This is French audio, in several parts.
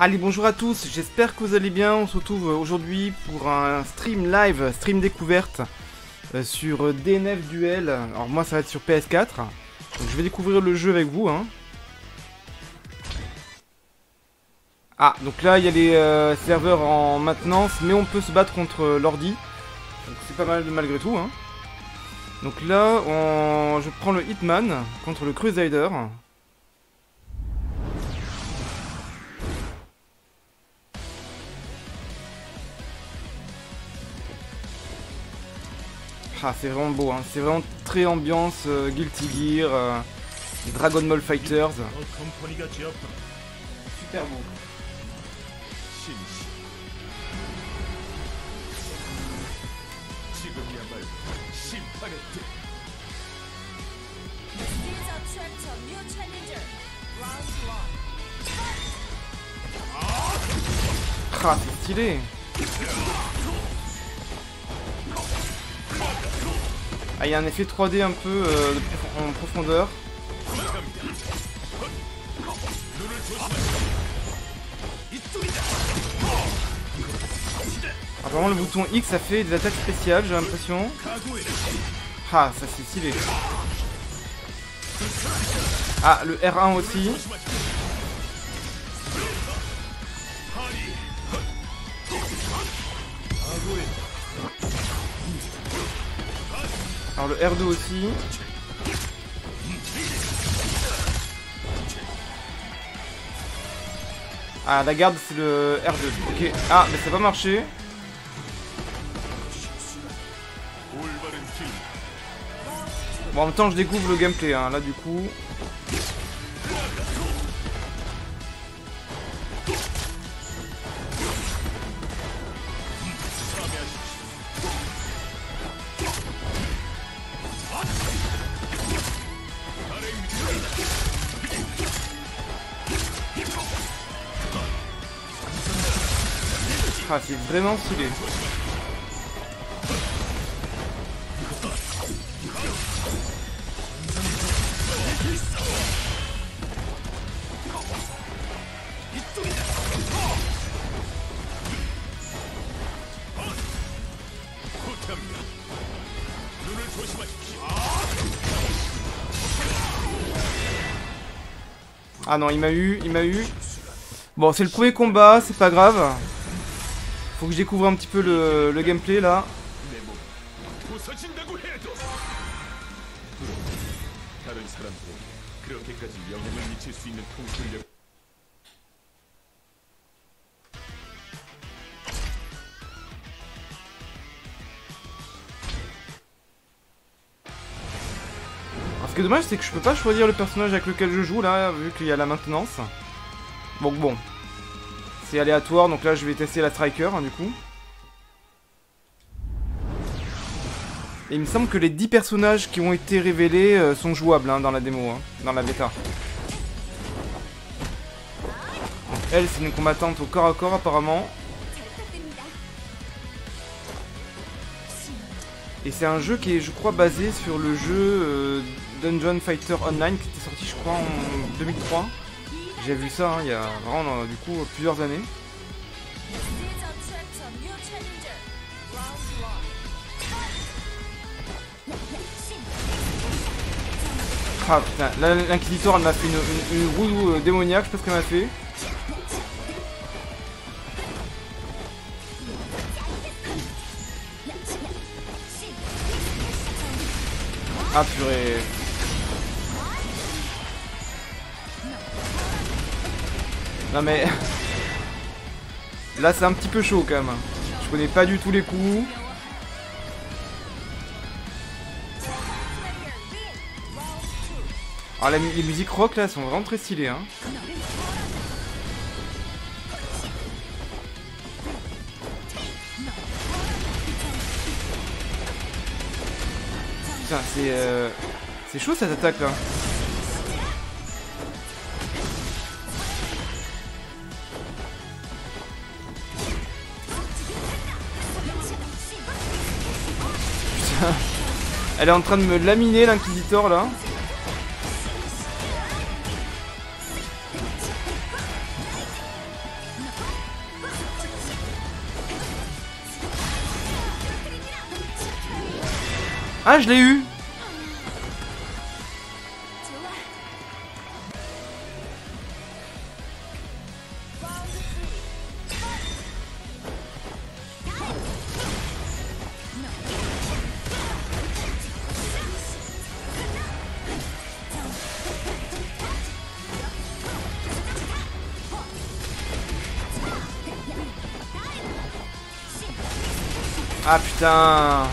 Allez, bonjour à tous, j'espère que vous allez bien. On se retrouve aujourd'hui pour un stream live, stream découverte euh, sur DNF Duel. Alors, moi, ça va être sur PS4. Donc, je vais découvrir le jeu avec vous. Hein. Ah, donc là, il y a les euh, serveurs en maintenance, mais on peut se battre contre l'ordi. Donc, c'est pas mal malgré tout. Hein. Donc là, on... je prends le Hitman contre le Crusader. Ah, c'est vraiment beau, hein. c'est vraiment très ambiance euh, Guilty Gear, euh, Dragon Ball Fighters. Super beau. Ah, c'est stylé. Ah, il y a un effet 3D un peu euh, en profondeur. Apparemment le bouton X ça fait des attaques spéciales, j'ai l'impression. Ah, ça c'est stylé. Ah, le R1 aussi. Alors le R2 aussi. Ah la garde c'est le R2. Ok. Ah mais ça n'a pas marché. Bon en même temps je découvre le gameplay hein, là du coup. Ah, c'est vraiment stylé. Ah non, il m'a eu, il m'a eu. Bon, c'est le premier combat, c'est pas grave. Faut que je découvre un petit peu le, gameplay là. ce qui est dommage, c'est que je peux pas choisir le personnage avec lequel je joue là, vu qu'il y a la maintenance. Donc bon, c'est aléatoire, donc là je vais tester la Striker hein, du coup. Et il me semble que les 10 personnages qui ont été révélés euh, sont jouables hein, dans la démo, hein, dans la bêta. elle, c'est une combattante au corps à corps apparemment. Et c'est un jeu qui est, je crois, basé sur le jeu euh, Dungeon Fighter Online qui était sorti, je crois, en 2003. J'ai vu ça hein, il y a vraiment du coup plusieurs années. Ah putain, l'inquisiteur elle m'a fait une, une, roue euh, démoniaque, je sais pas ce qu'elle m'a fait. Ah purée. Non mais... Là c'est un petit peu chaud quand même. Je connais pas du tout les coups. Alors les musiques rock là sont vraiment très stylées hein. Putain c'est... Euh... C'est chaud cette attaque là. Elle est en train de me laminer l'inquisiteur là. Ah je l'ai eu putain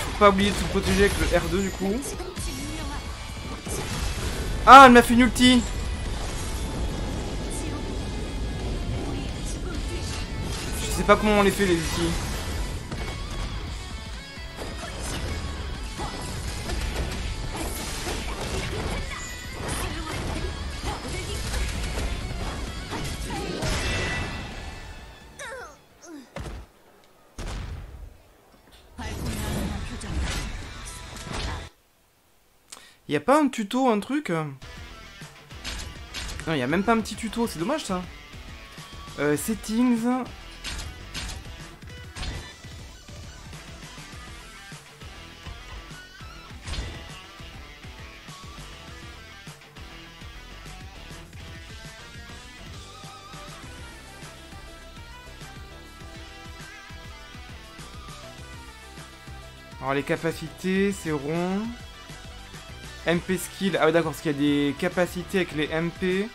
Faut pas oublier de se protéger avec le R2 du coup. Ah, elle m'a fait une ulti Je sais pas comment on les fait les ultis. Y a pas un tuto, un truc? Non, y a même pas un petit tuto, c'est dommage ça. Euh, settings. Alors les capacités, c'est rond. MP skill. Ah ouais d'accord, parce qu'il y a des capacités avec les MP.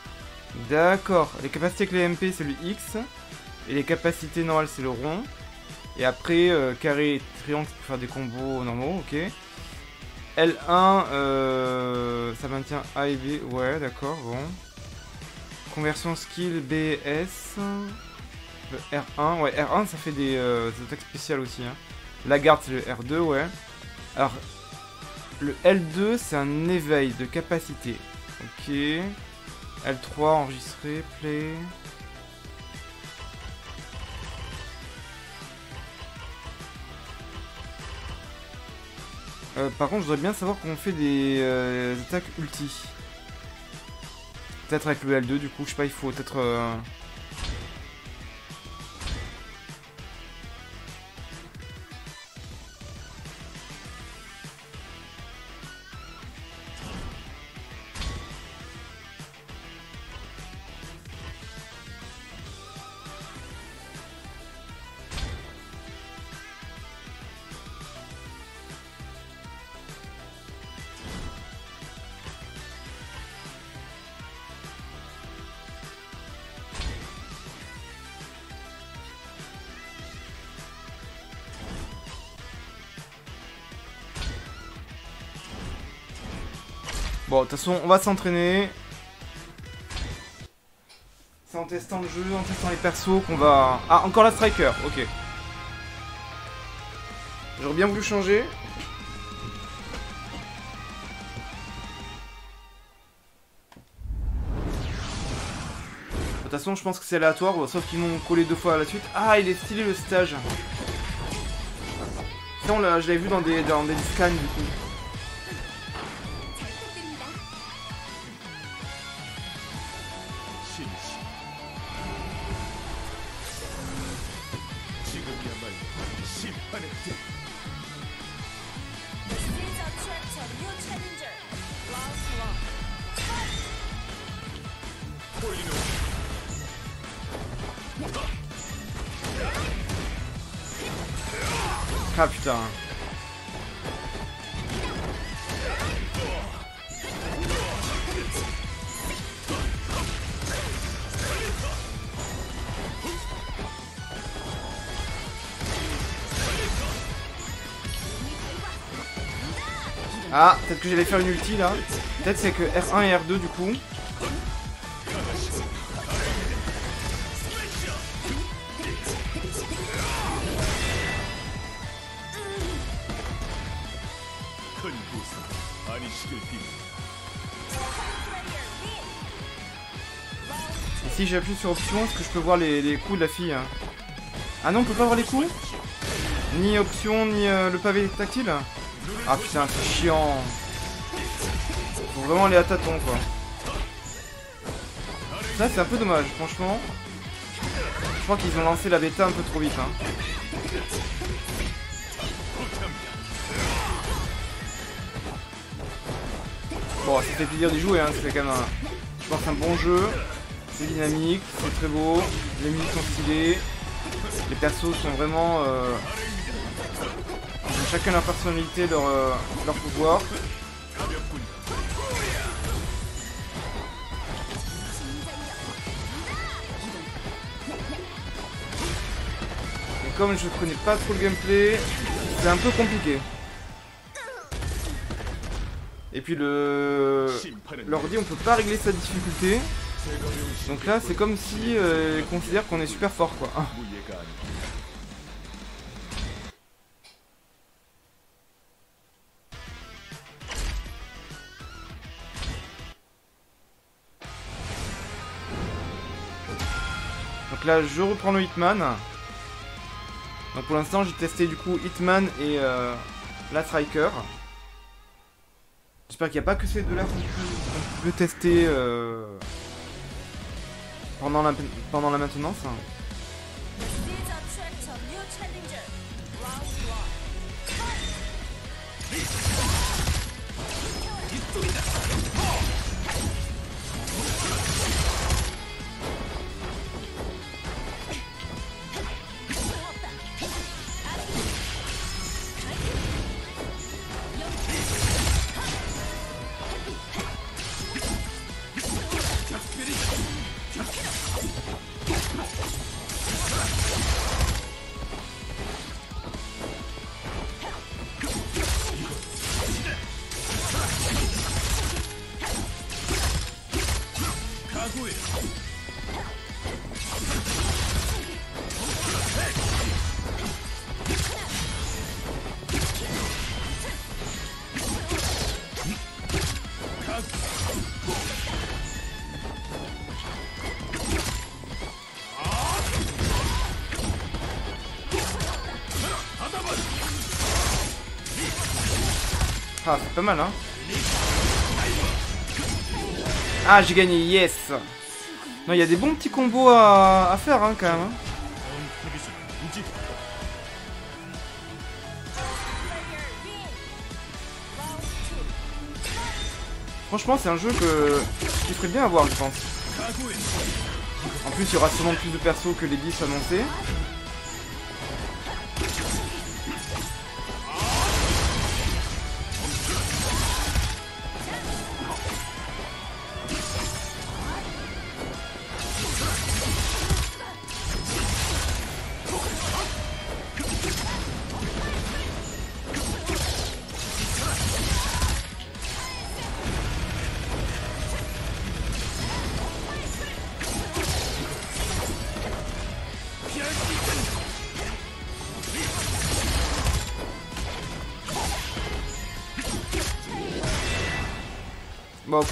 D'accord. Les capacités avec les MP, c'est le X. Et les capacités normales, c'est le rond. Et après, euh, carré et triangle, pour faire des combos normaux, ok. L1, euh, ça maintient A et B. Ouais, d'accord, bon. Conversion skill BS. R1, ouais, R1, ça fait des, euh, des attaques spéciales aussi. Hein. La garde, c'est le R2, ouais. Alors, le L2, c'est un éveil de capacité. Ok. L3, enregistré, play. Euh, par contre, je voudrais bien savoir comment on fait des euh, attaques ulti. Peut-être avec le L2, du coup, je sais pas, il faut peut-être... Euh... on va s'entraîner. C'est en testant le jeu, en testant les persos qu'on va... Ah, encore la striker, ok. J'aurais bien voulu changer. De toute façon, je pense que c'est aléatoire, sauf qu'ils m'ont collé deux fois à la suite. Ah, il est stylé le stage. Ça, je l'avais vu dans des, dans des scans du coup. Que j'allais faire une ulti là. Peut-être c'est que R1 et R2 du coup. Si j'appuie sur option, est-ce que je peux voir les, coups de la fille hein Ah non, on peut pas voir les coups? Ni option, ni euh, le pavé tactile? Ah putain, c'est chiant vraiment aller à tâtons quoi. Ça c'est un peu dommage, franchement. Je crois qu'ils ont lancé la bêta un peu trop vite. Hein. Bon, ça fait plaisir d'y jouer, hein. c'est quand même un, je pense un bon jeu. C'est dynamique, c'est très beau, les musiques sont stylées, les persos sont vraiment... Euh, chacun leur personnalité, leur, euh, leur pouvoir. Comme je connais pas trop le gameplay, c'est un peu compliqué. Et puis le l'ordi, on peut pas régler sa difficulté. Donc là, c'est comme si euh, il considère qu'on est super fort, quoi. Donc là, je reprends le Hitman. Donc pour l'instant, j'ai testé du coup Hitman et euh, la Striker. J'espère qu'il n'y a pas que ces deux-là qu'on peut, tester euh, pendant, la, maintenance. Ah, hein Ah, j'ai gagné, yes Non, il y a des bons petits combos à, faire, hein, quand même. Hein. Franchement, c'est un jeu que qui ferait bien avoir, je pense. En plus, il y aura sûrement plus de persos que les 10 annoncés.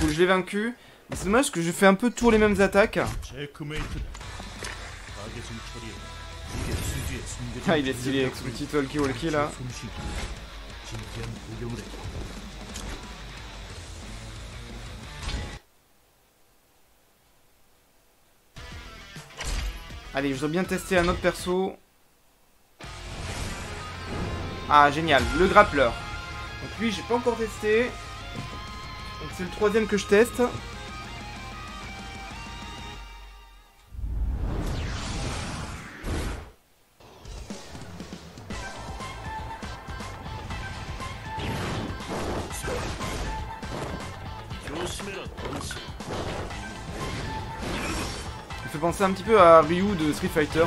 Je l'ai vaincu. C'est dommage que je fais un peu toujours les mêmes attaques. Ah, il est stylé avec son petit walkie-walkie là. Allez, je dois bien tester un autre perso. Ah, génial, le grappleur. Donc lui, j'ai pas encore testé. C'est le troisième que je teste. Il fait penser un petit peu à Ryu de Street Fighter.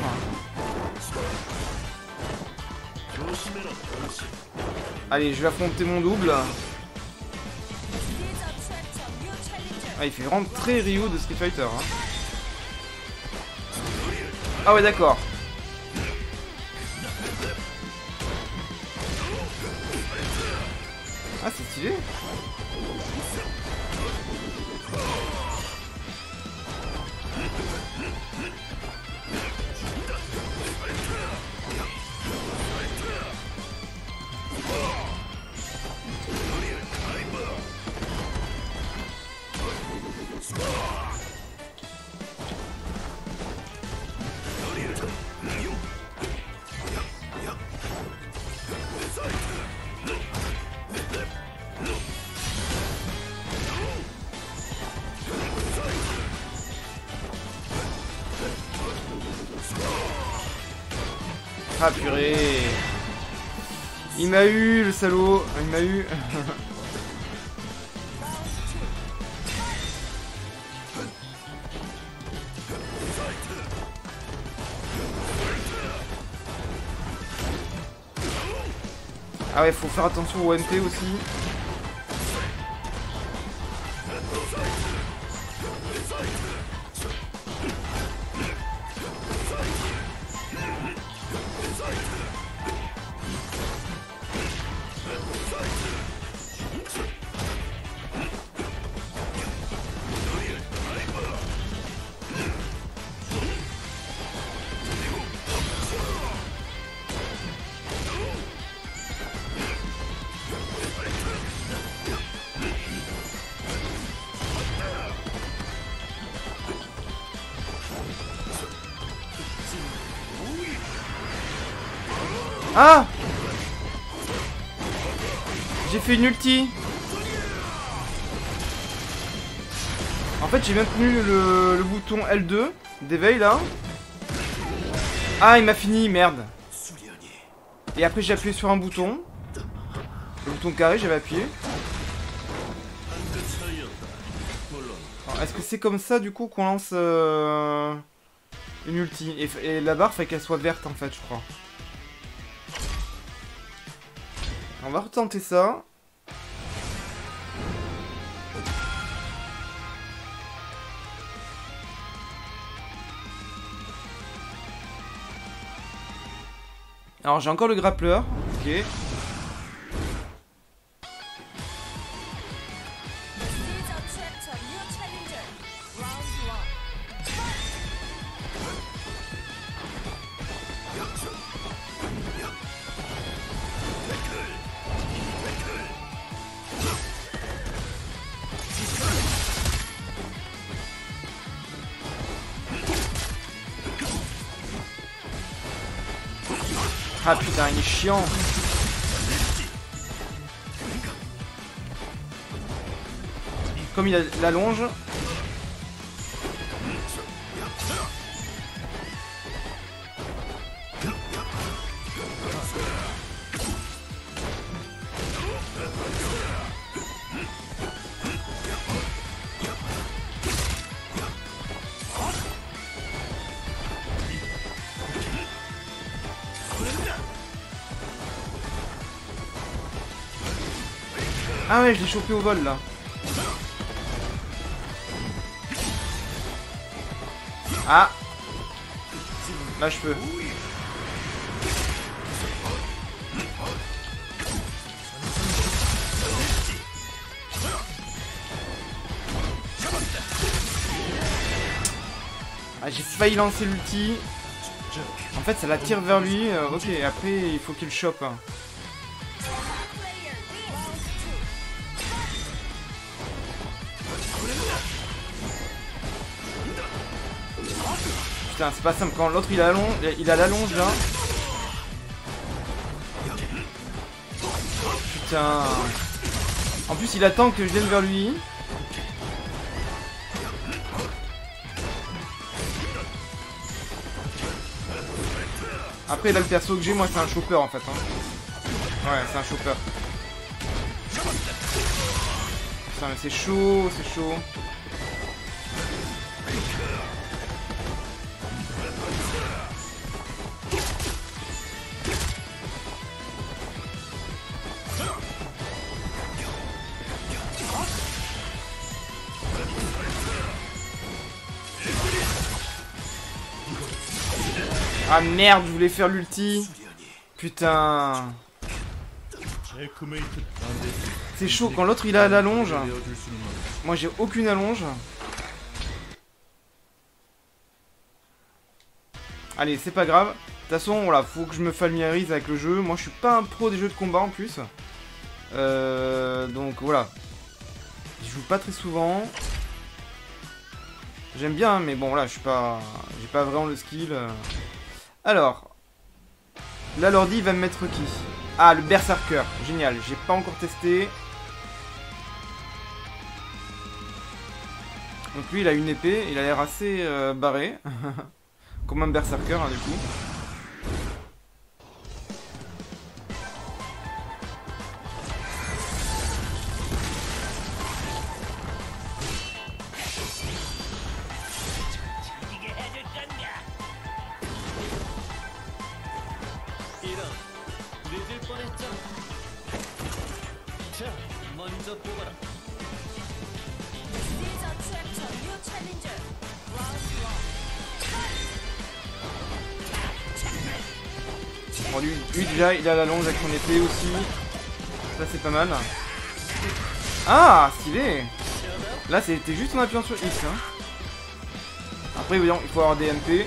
Allez, je vais affronter mon double. Ah, il fait vraiment très Ryu de Street Fighter. Hein. Ah ouais, d'accord. Ah, c'est stylé. M'a eu le salaud Il m'a eu Ah ouais, faut faire attention au MP aussi. En fait j'ai bien tenu le, bouton L2 d'éveil là. Ah il m'a fini merde. Et après j'ai appuyé sur un bouton. Le bouton carré j'avais appuyé. Est-ce que c'est comme ça du coup qu'on lance euh, une ulti? Et, et la barre fait qu'elle soit verte en fait je crois. On va retenter ça. Alors j'ai encore le grappleur. Ok. Il est chiant. Comme il a l'allonge. Ouais, je l'ai chopé au vol là. Ah Là je peux. Ah j'ai failli lancer l'ulti. En fait ça l'attire vers lui. Euh, ok après il faut qu'il chope. C'est pas simple. Quand l'autre il a l'allonge, il a l'allonge là. Putain. En plus, il attend que je vienne vers lui. Après, là, le perso que j'ai, moi, c'est un chopper en fait. Hein. Ouais, c'est un chopper. Putain, mais c'est chaud, c'est chaud. Ah merde, je voulais faire l'ulti. Putain. C'est chaud, quand l'autre il a l'allonge. Moi j'ai aucune allonge. Allez, c'est pas grave. De toute façon, voilà, faut que je me familiarise avec le jeu. Moi je suis pas un pro des jeux de combat en plus. Euh, donc voilà. Je joue pas très souvent. J'aime bien, mais bon là, je suis pas, j'ai pas vraiment le skill. Alors, là l'ordi va me mettre qui? Ah, le Berserker, génial, j'ai pas encore testé. Donc lui il a une épée, il a l'air assez euh, barré. Comme un Berserker hein, du coup. 먼저 뽑아라. These are tracks of new challenger. Round one. Bon, lui, lui, déjà, il a la longe avec son épée aussi. Ça, c'est pas mal. Ah, stylé Là, c'était juste en appuyant sur X. Hein. Après, voyons, il faut avoir des MP.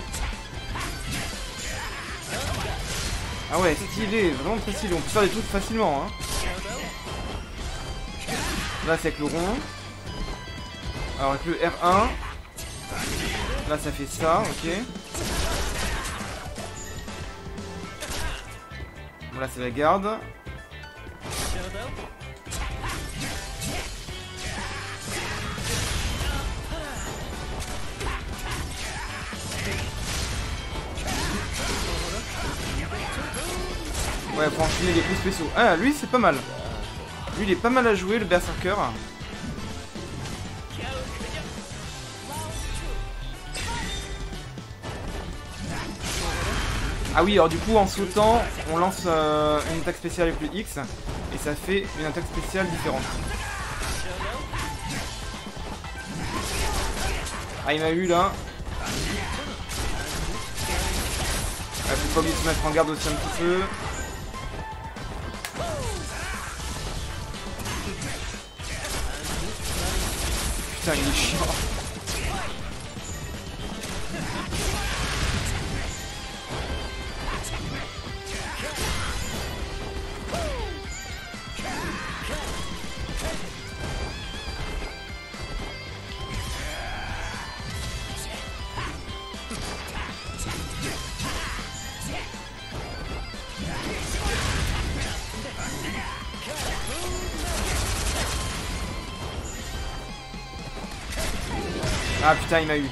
Ah ouais, stylé, vraiment très stylé. On peut faire des trucs facilement. Hein. Là, c'est avec le rond. Alors, avec le R1. Là, ça fait ça, ok. Bon, là, c'est la garde. Ouais, faut enchaîner les coups spéciaux. Ah, lui, c'est pas mal. Lui, il est pas mal à jouer, le Berserker. Ah oui, alors du coup, en sautant, on lance euh, une attaque spéciale avec le X, et ça fait une attaque spéciale différente. Ah, il m'a eu là. Ah, faut pas oublier se mettre en garde aussi un petit peu. Putain, il est chiant. Ah il m'a eu.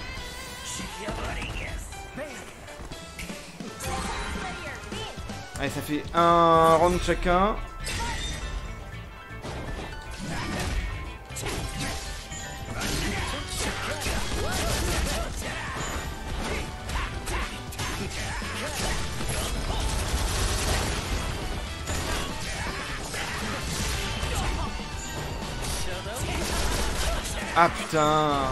Allez, ça fait un round chacun. Ah putain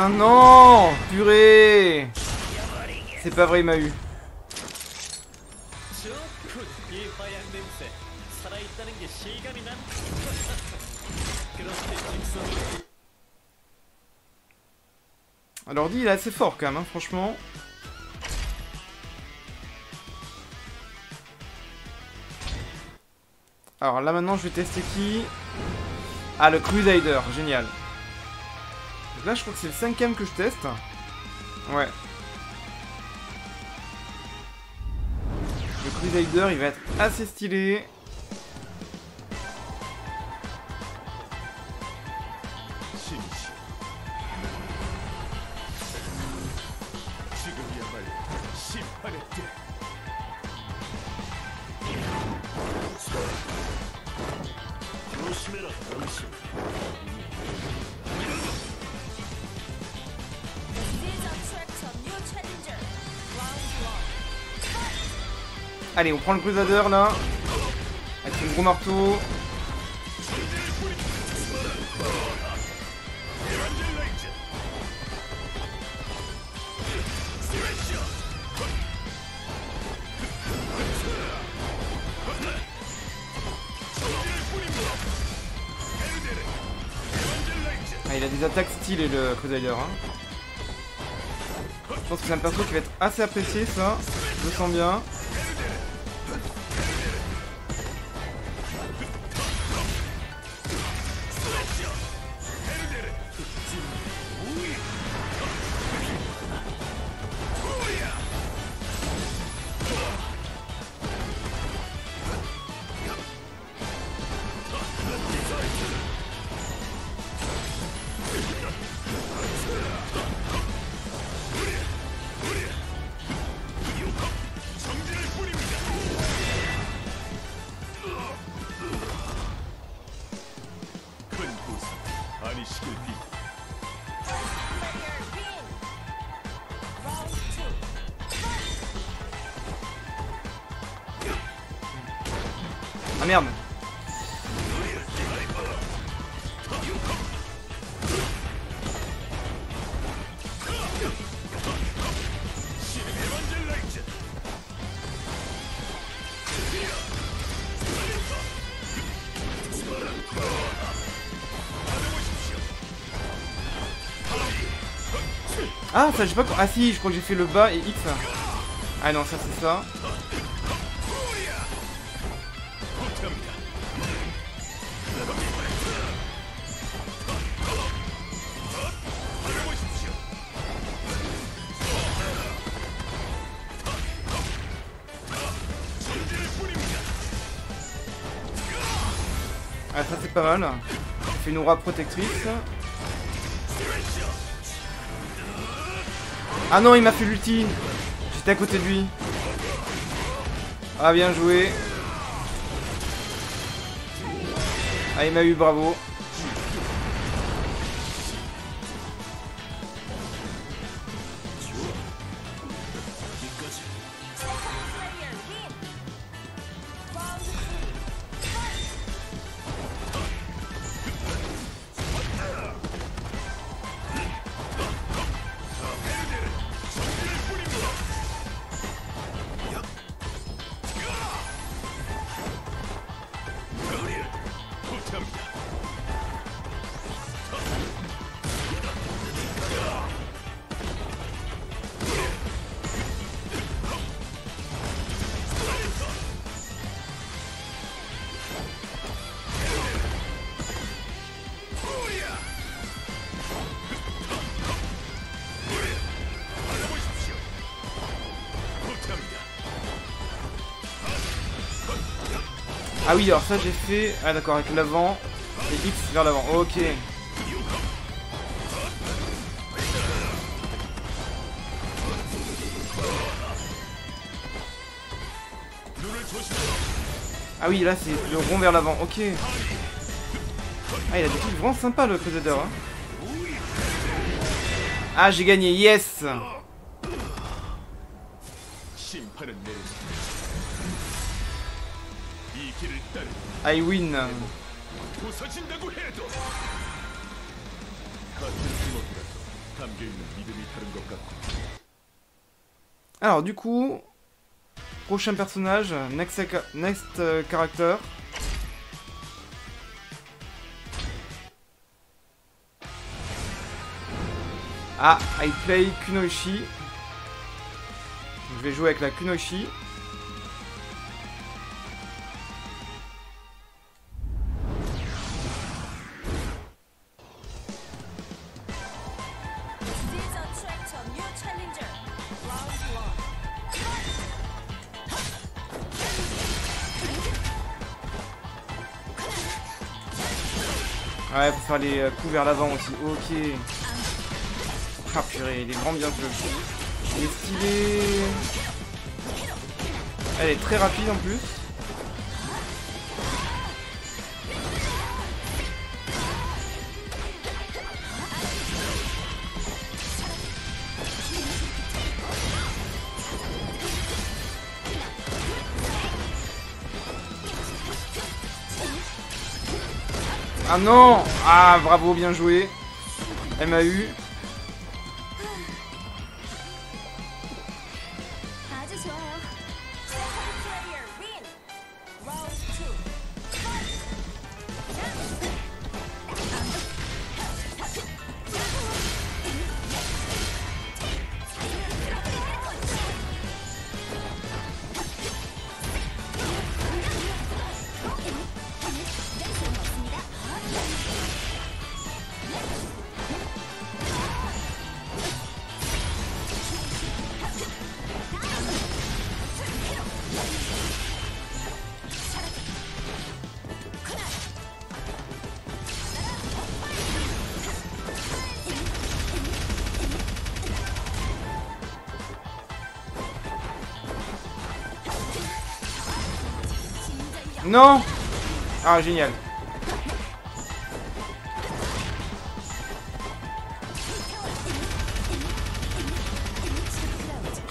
Putain, non Purée C'est pas vrai, il m'a eu. Alors dit, il est assez fort quand même, hein, franchement. Alors là maintenant je vais tester qui? Ah le Crusader, génial. Là je crois que c'est le cinquième que je teste. Ouais. Le Crusader il va être assez stylé. Allez on prend le Crusader là. Avec son gros marteau. Ah, il a des attaques stylées le Crusader. Hein. Je pense que c'est un perso qui va être assez apprécié ça. Je le sens bien. Ah, ça, j'ai pas. Ah, si, je crois que j'ai fait le bas et X. Ah, non, ça, c'est ça. Ah, ça, c'est pas mal. J'ai fait une aura protectrice. Ah non, il m'a fait l'ulti. J'étais à côté de lui. Ah, bien joué. Ah, il m'a eu, bravo. Ah oui, alors ça, j'ai fait. Ah, d'accord, avec l'avant. Et X vers l'avant. Ok. Ah oui, là, c'est le rond vers l'avant. Ok. Ah, il a des trucs vraiment sympas, le Crusader. Hein. Ah, j'ai gagné. Yes 같고 Alors, du coup, prochain personnage, next, next euh, character. Ah, I play Kunoichi. Je vais jouer avec la Kunoichi. Faire les euh, coups vers l'avant aussi. Ok. Ah purée, il est vraiment bien ce jeu. Il est stylé. Elle est très rapide en plus. Ah non Ah bravo, bien joué. Elle Non Ah, génial.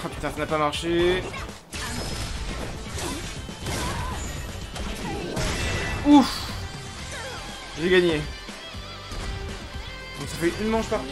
Oh, putain, ça n'a pas marché. Ouf J'ai gagné. Donc ça fait une manche partout.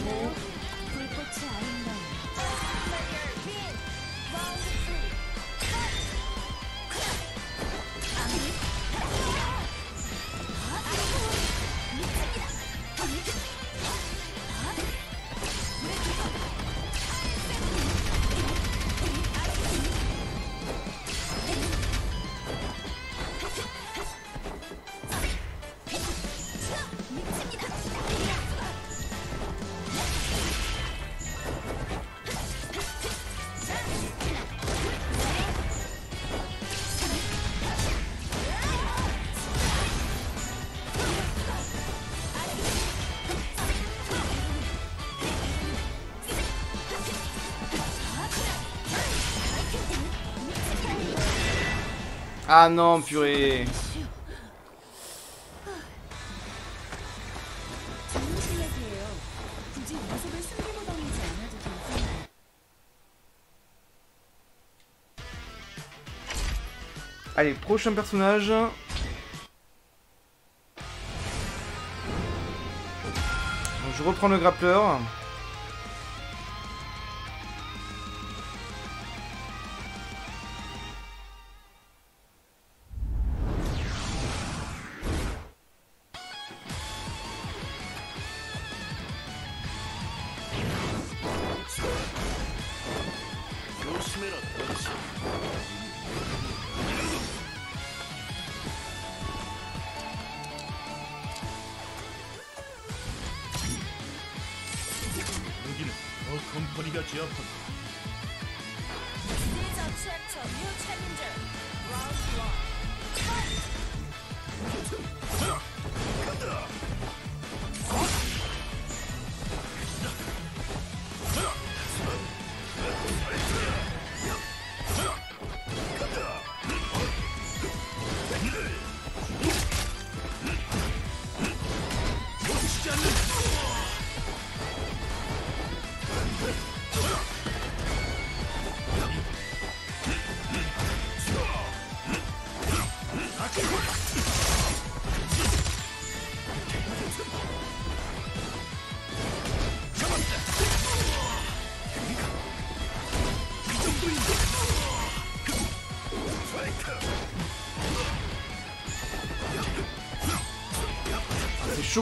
Ah non, purée. Allez, prochain personnage. je reprends le grappleur.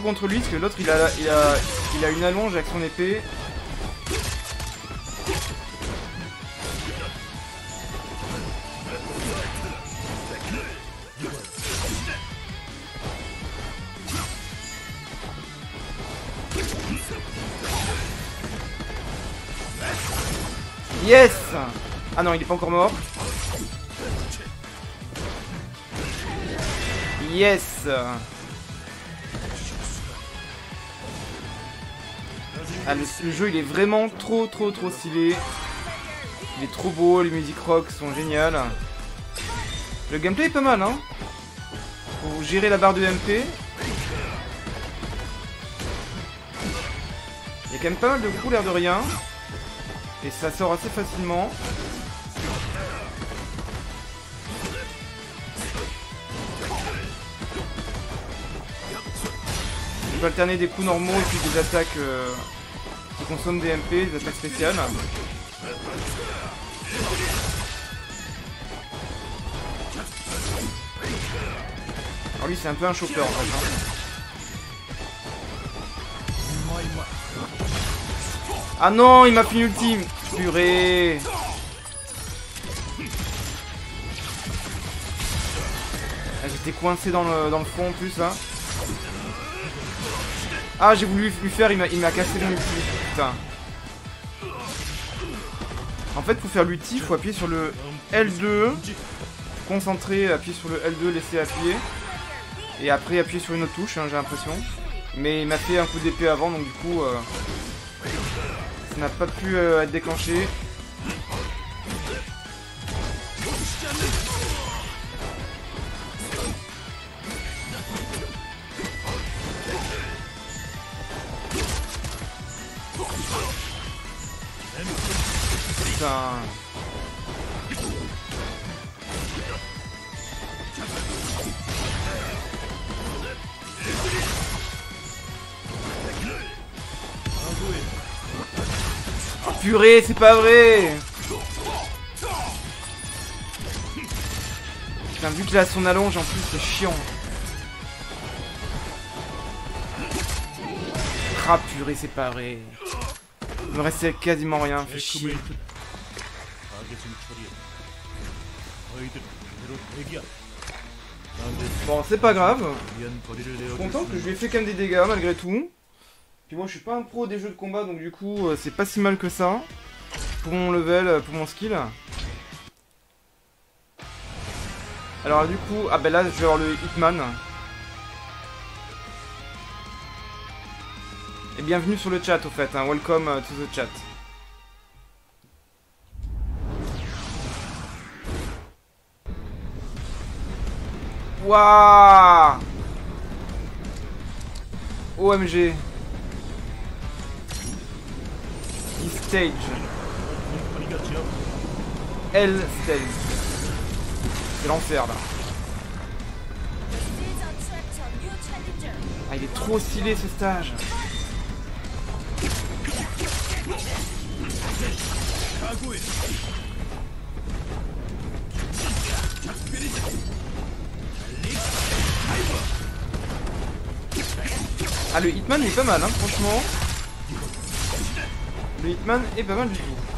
Contre lui parce que l'autre il a, il, a, il a une allonge avec son épée. Yes Ah non, il est pas encore mort. Yes Ah, le, le jeu il est vraiment trop trop trop stylé. Il est trop beau, les musiques rock sont géniales. Le gameplay est pas mal hein. Pour gérer la barre de MP. Il y a quand même pas mal de coups l'air de rien. Et ça sort assez facilement. On peut alterner des coups normaux et puis des attaques euh, qui consomment des MP, des attaques spéciales. Alors lui c'est un peu un chopper en fait. hein. Ah non, il m'a fini ultime Purée Ah, J'étais coincé dans le, dans le fond en plus là. Ah j'ai voulu lui faire, il m'a cassé mon ulti. En fait pour faire l'ulti, faut appuyer sur le L2. Concentrer, appuyer sur le L2, laisser appuyer. Et après appuyer sur une autre touche, hein, j'ai l'impression. Mais il m'a fait un coup d'épée avant donc du coup euh, ça n'a pas pu euh, être déclenché. putain Purée, c'est pas vrai Putain, vu qu'il a son allonge en plus, c'est chiant. Ah purée, c'est pas vrai. Il me restait quasiment rien, fait chier. Bon, c'est pas grave. Je suis content que je lui ai fait quand même des dégâts malgré tout. Puis moi, je suis pas un pro des jeux de combat, donc du coup, euh, c'est pas si mal que ça. Pour mon level, euh, pour mon skill. Alors du coup, ah ben là, je vais avoir le Hitman. Et bienvenue sur le chat, au fait. Hein. Welcome euh, to the chat. Waouh OMG. stage. L stage. C'est l'enfer là. Ah, il est trop stylé ce stage. Ah, le Hitman est pas mal, hein, franchement. Le Hitman est pas mal du tout.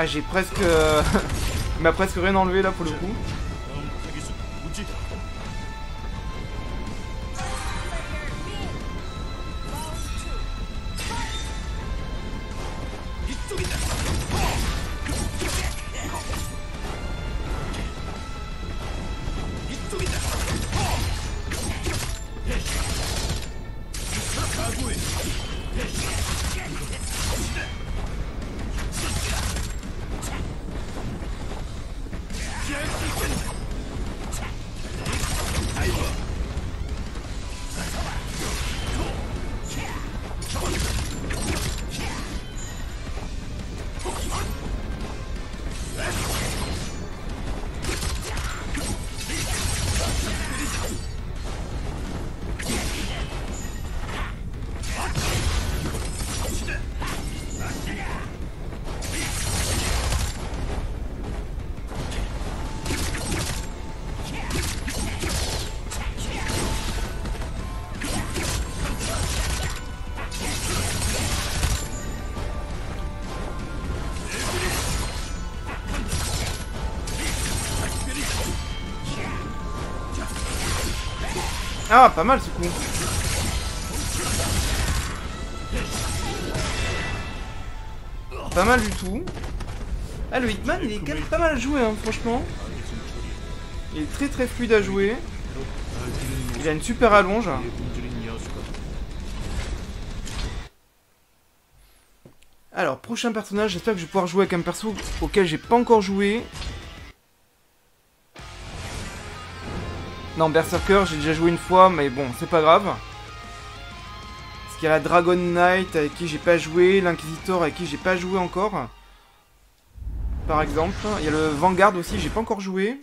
Ah, j'ai presque. euh, Il m'a presque rien enlevé là pour le coup. Ah, pas mal ce coup. Pas mal du tout. Ah, le Hitman, il est quand même pas mal joué, hein, franchement. Il est très très fluide à jouer. Il a une super allonge. Alors, prochain personnage, j'espère que je vais pouvoir jouer avec un perso auquel j'ai pas encore joué. Non, Berserker, j'ai déjà joué une fois, mais bon, c'est pas grave. Parce qu'il y a la Dragon Knight avec qui j'ai pas joué, l'Inquisitor avec qui j'ai pas joué encore. Par exemple. Il y a le Vanguard aussi, j'ai pas encore joué.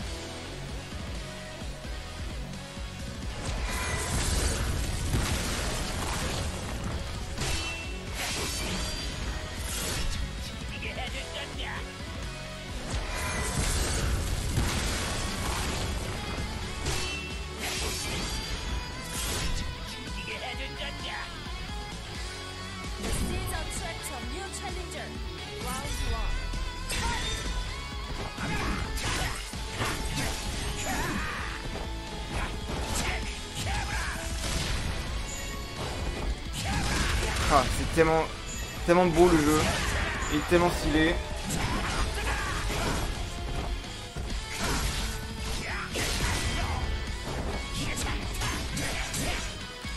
Stylé.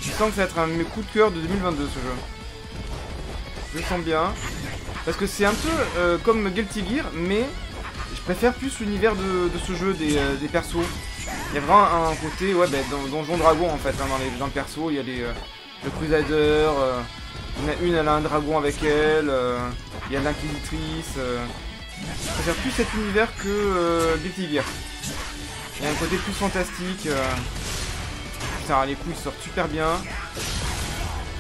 Je sens que ça va être un de mes coups de cœur de 2022 ce jeu. Je sens bien. Parce que c'est un peu euh, comme Guilty Gear, mais je préfère plus l'univers de, ce jeu, des, euh, des persos. Il y a vraiment un côté, ouais, bah, dans Donjon Dragon en fait, hein, dans, les, dans le perso, il y a les, euh, le Crusader, il une, elle a un dragon avec elle, euh, il y a l'Inquisitrice. euh. Je préfère plus cet univers que euh, Guilty Gear. Il y a un côté plus fantastique. Euh... Putain, les coups ils sortent super bien.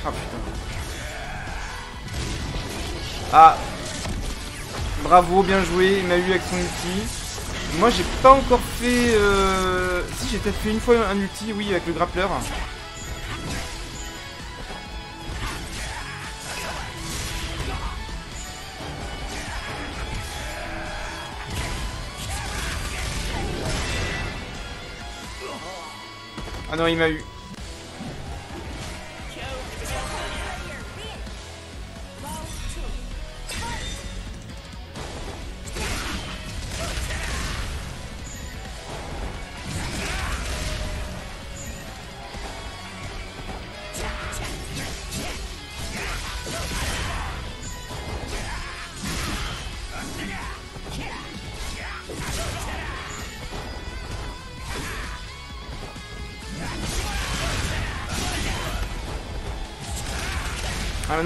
Ah putain. Ah Bravo, bien joué, il m'a eu avec son ulti. Moi j'ai pas encore fait... Euh... Si j'ai peut-être fait une fois un ulti, oui, avec le grappleur. Ah non, il m'a eu.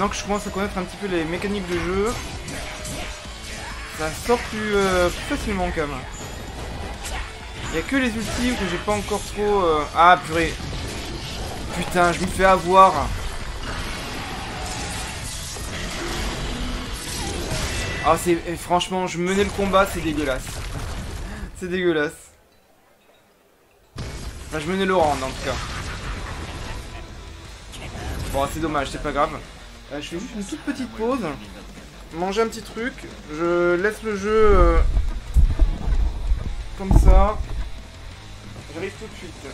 Maintenant que je commence à connaître un petit peu les mécaniques de jeu, ça sort plus, euh, facilement quand même. Il y a que les ultimes que j'ai pas encore trop... euh, Ah purée. Putain, je me fais avoir. Ah c'est... et Franchement, je menais le combat, c'est dégueulasse. c'est dégueulasse. Enfin, je menais le round en tout cas. Bon, c'est dommage, c'est pas grave. Euh, je fais juste une toute petite pause. Manger un petit truc. Je laisse le jeu euh, comme ça. J'arrive tout de suite.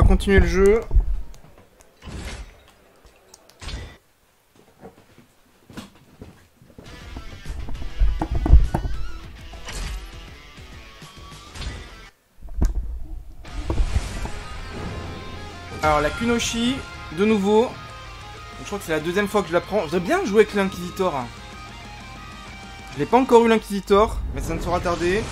Va continuer le jeu. Alors la Kunoshi, de nouveau. Je crois que c'est la deuxième fois que je la prends. J'aimerais bien jouer avec l'Inquisitor. Je l'ai pas encore eu l'Inquisitor, mais ça ne sera tardé.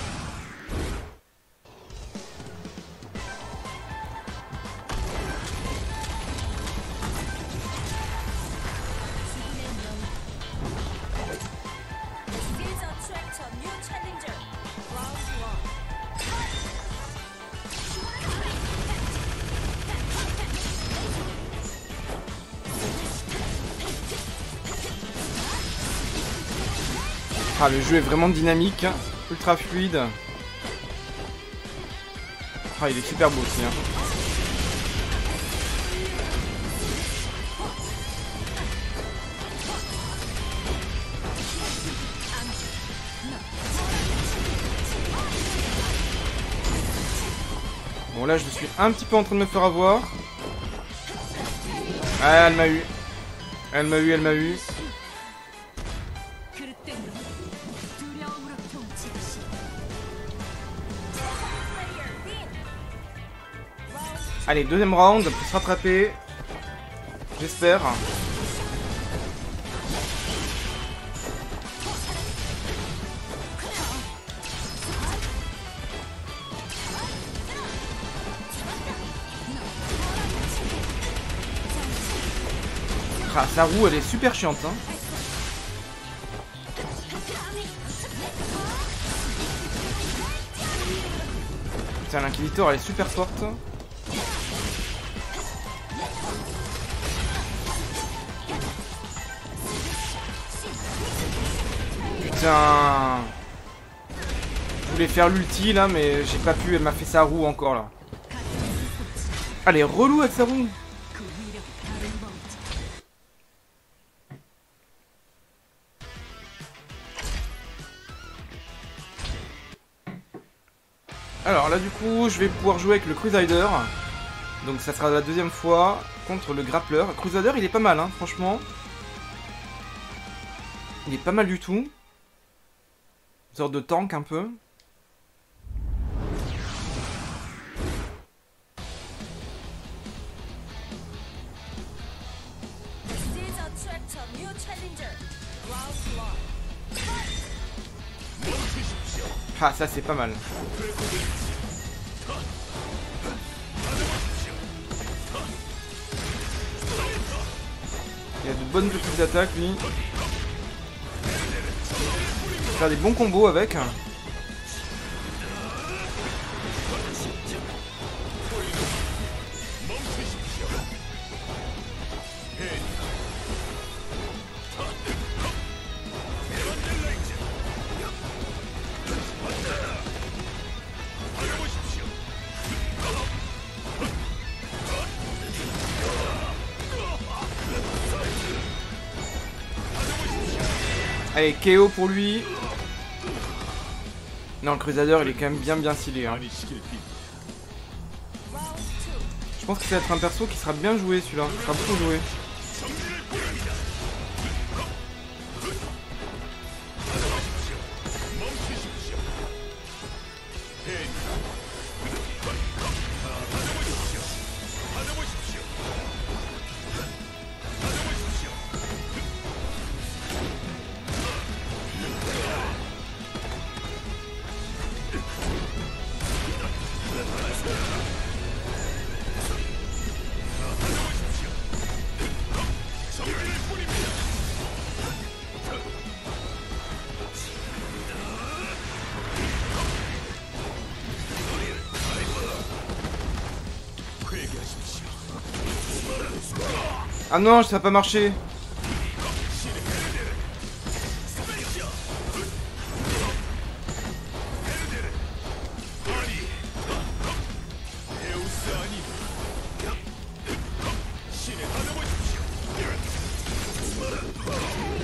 Ah, le jeu est vraiment dynamique, hein. ultra fluide. Ah, il est super beau aussi. hein. Bon, là, je suis un petit peu en train de me faire avoir. Ah, elle m'a eu. Elle m'a eu, elle m'a eu. Allez, deuxième round, on peut se rattraper. J'espère. Ah, sa roue, elle est super chiante. Hein. Putain, l'inquisitor, elle est super forte. Je voulais faire l'ulti là mais j'ai pas pu, elle m'a fait sa roue encore là. Est relou avec sa roue Alors là du coup je vais pouvoir jouer avec le Crusader. Donc ça sera la deuxième fois contre le Grappler. Crusader il est pas mal hein, franchement. Il est pas mal du tout. De tank un peu. Ah ça c'est pas mal. Il a de bonnes petites attaques lui. Faire des bons combos avec. Allez, KO pour lui. Non, le Crusader, il est quand même bien bien stylé. Hein. Je pense que ça va être un perso qui sera bien joué celui-là, sera beaucoup joué. Ah non, ça a pas marché.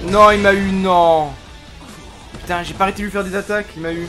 Non, il m'a eu, non. Putain, j'ai pas arrêté de lui faire des attaques, il m'a eu.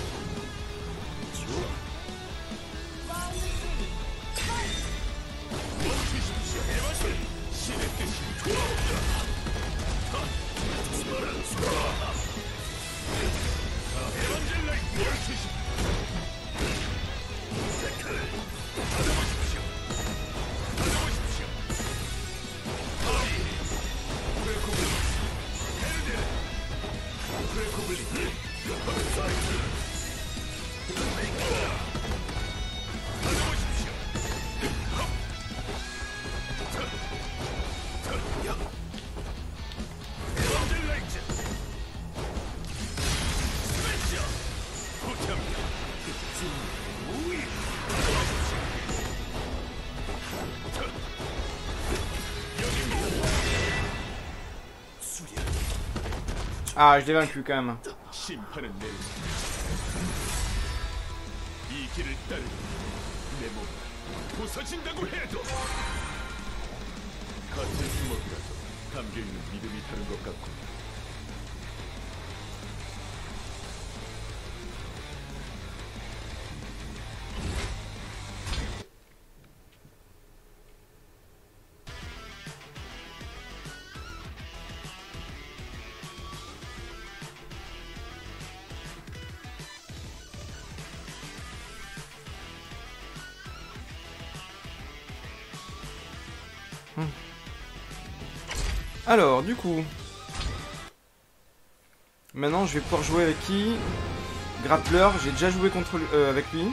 Ah, je l'ai vaincu quand même. 심판은 내린다. 이 길을 따르면 내 몸 부서진다고 해도 같은 주먹이라도 담겨있는 믿음이 다른 것 같고 Alors, du coup. Maintenant, je vais pouvoir jouer avec qui? Grappler, j'ai déjà joué contre euh, avec lui.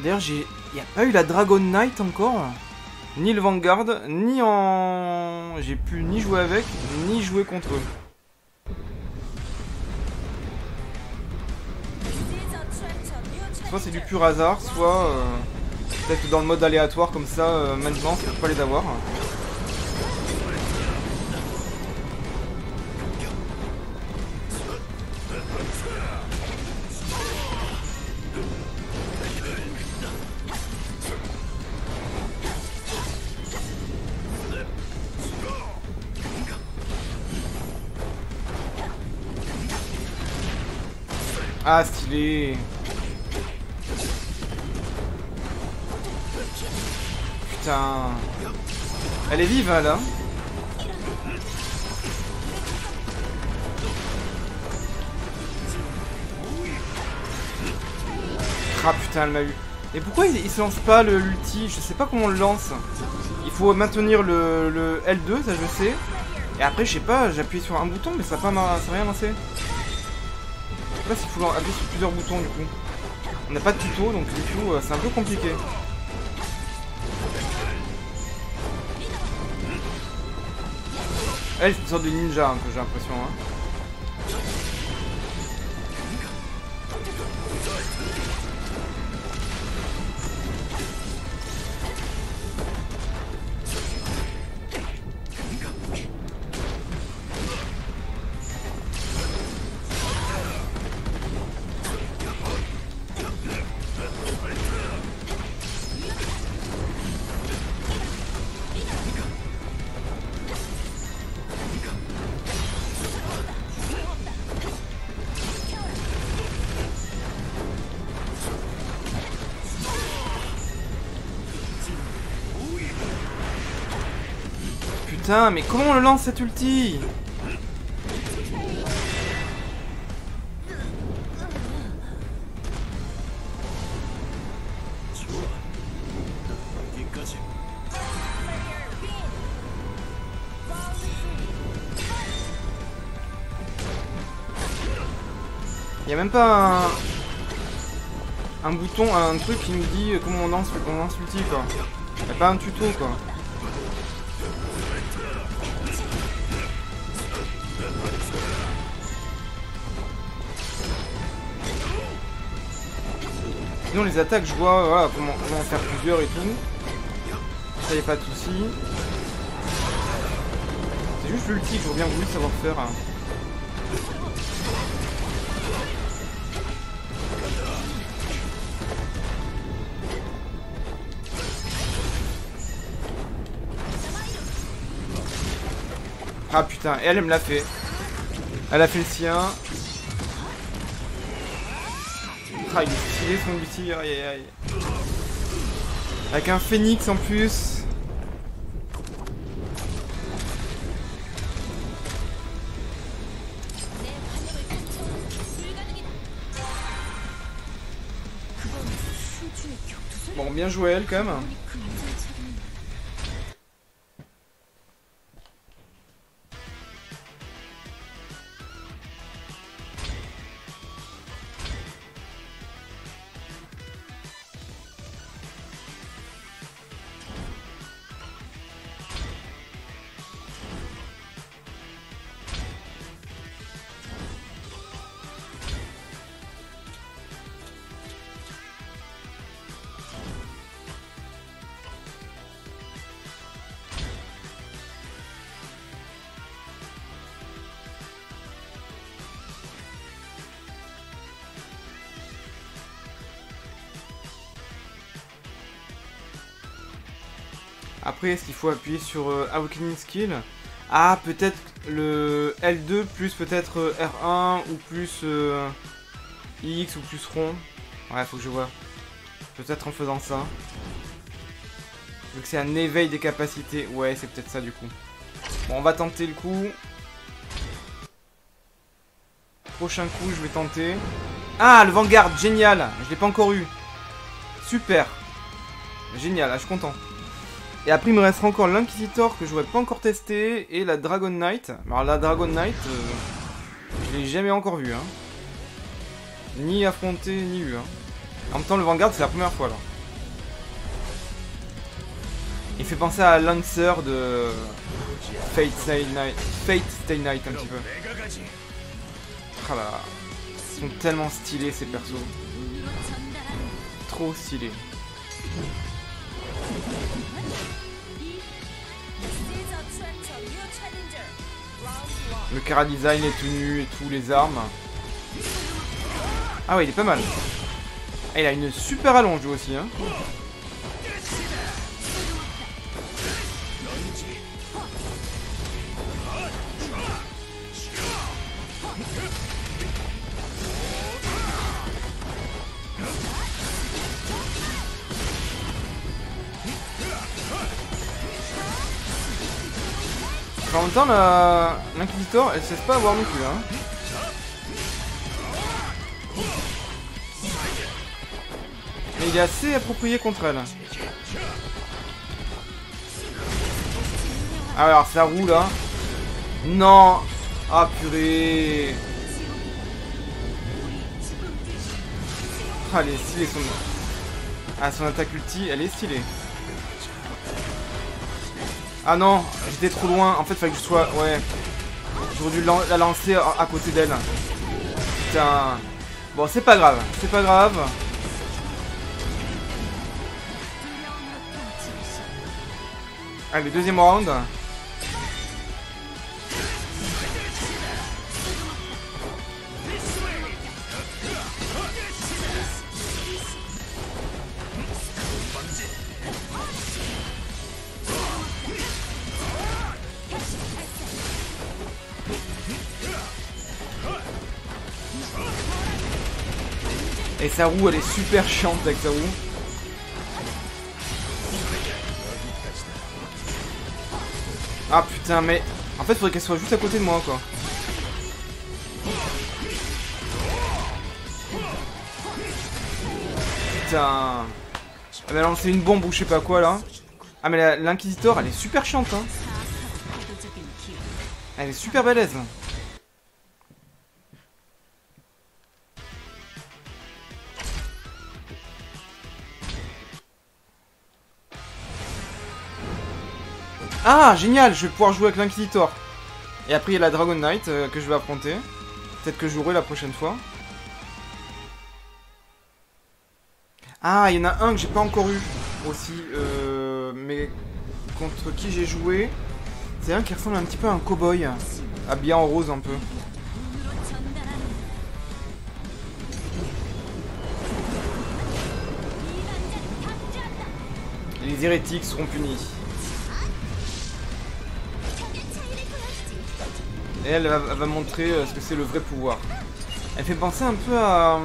D'ailleurs, j'ai. Il n'y a pas eu la Dragon Knight encore? Ni le Vanguard, ni en. J'ai pu ni jouer avec, ni jouer contre eux. Soit c'est du pur hasard, soit. euh, Peut-être que dans le mode aléatoire comme ça, euh, maintenant, ça peut pas les avoir. Ah, stylé Putain Elle est vive, hein, là Ah putain, elle m'a eu. Et pourquoi il, se lance pas le l'ulti Je sais pas comment on le lance. Il faut maintenir le, le L2, ça je sais. Et après, je sais pas, j'appuie sur un bouton, mais ça n'a rien lancé. Sais pas s'il faut appuyer sur plusieurs boutons du coup. On n'a pas de tuto, donc du coup, euh, c'est un peu compliqué. Elle, c'est une sorte de ninja, un peu, j'ai l'impression. Hein. Putain, mais comment on le lance cet ulti Y a même pas un... un bouton, un truc qui nous dit euh, comment on lance, on lance l'ulti quoi. Y a pas un tuto quoi. Sinon les attaques je vois voilà, comment, comment en faire plusieurs et tout. Ça y a pas de souci. C'est juste l'ulti que j'aurais bien voulu savoir faire. hein. Ah putain, et elle, elle me l'a fait. Elle a fait le sien. Ah, est son. Avec un phénix en plus. Bon, bien joué elle quand même. Après, est-ce qu'il faut appuyer sur euh, Awakening Skill? Ah, peut-être le L2 plus peut-être euh, R1 ou plus euh, X ou plus rond. Ouais, faut que je vois. Peut-être en faisant ça. Vu que c'est un éveil des capacités. Ouais, c'est peut-être ça du coup. Bon, on va tenter le coup. Prochain coup, je vais tenter. Ah, le Vanguard, génial Je l'ai pas encore eu. Super Génial, je suis content. Et après, il me restera encore l'Inquisitor que je j'aurais pas encore testé et la Dragon Knight. Alors, la Dragon Knight, euh, je l'ai jamais encore vue. Hein. Ni affronté, ni eu. Hein. En même temps, le Vanguard, c'est la première fois là. Il fait penser à Lancer de Fate Stay Night, Fate Stay Night un petit peu. Ah là, ils sont tellement stylés ces persos. Trop stylés. Le cara design est tenu et tout, les armes. Ah ouais, il est pas mal. Ah, il a une super allonge aussi. Hein. En même temps, la l'Inquisitor, elle cesse pas à avoir non plus. Hein. Mais il est assez approprié contre elle. Ah alors ça roule là. Non Ah purée Ah elle est stylée son... Ah son attaque ulti, elle est stylée. Ah non, j'étais trop loin. En fait, fallait que je sois... Ouais. J'aurais dû la lancer à, à côté d'elle. Putain. Bon, c'est pas grave. C'est pas grave. Allez, deuxième round. Sa roue, elle est super chiante avec sa roue. Ah putain, mais en fait, faudrait qu'elle soit juste à côté de moi, quoi. Putain. Elle m'a lancé une bombe ou je sais pas quoi là. Ah, mais l'inquisitor, elle est super chiante, hein. Elle est super balèze. Ah, génial, je vais pouvoir jouer avec l'Inquisitor. Et après, il y a la Dragon Knight euh, que je vais affronter. Peut-être que je jouerai la prochaine fois. Ah, il y en a un que j'ai pas encore eu aussi. euh, mais contre qui j'ai joué C'est un qui ressemble un petit peu à un cow-boy. Habillé en rose un peu. Les hérétiques seront punis. Et elle va, montrer euh, ce que c'est le vrai pouvoir. Elle fait penser un peu à euh,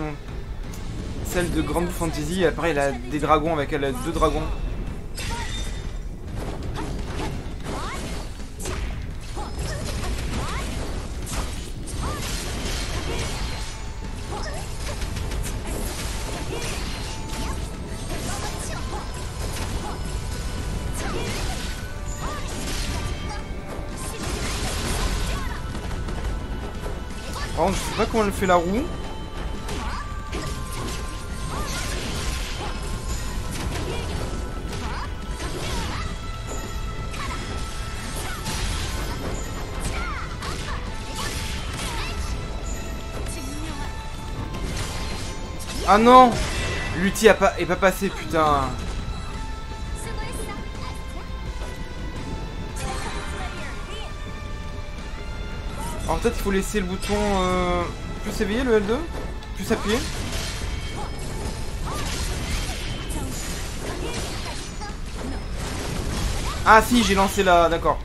celle de Grand Fantasy. Elle, a des dragons avec elle, deux dragons. Comment elle fait la roue. Ah non L'ulti a pas, est pas passé, putain. Alors peut-être faut laisser le bouton euh, plus éveillé, le L2 Plus appuyé Ah si, j'ai lancé la... D'accord.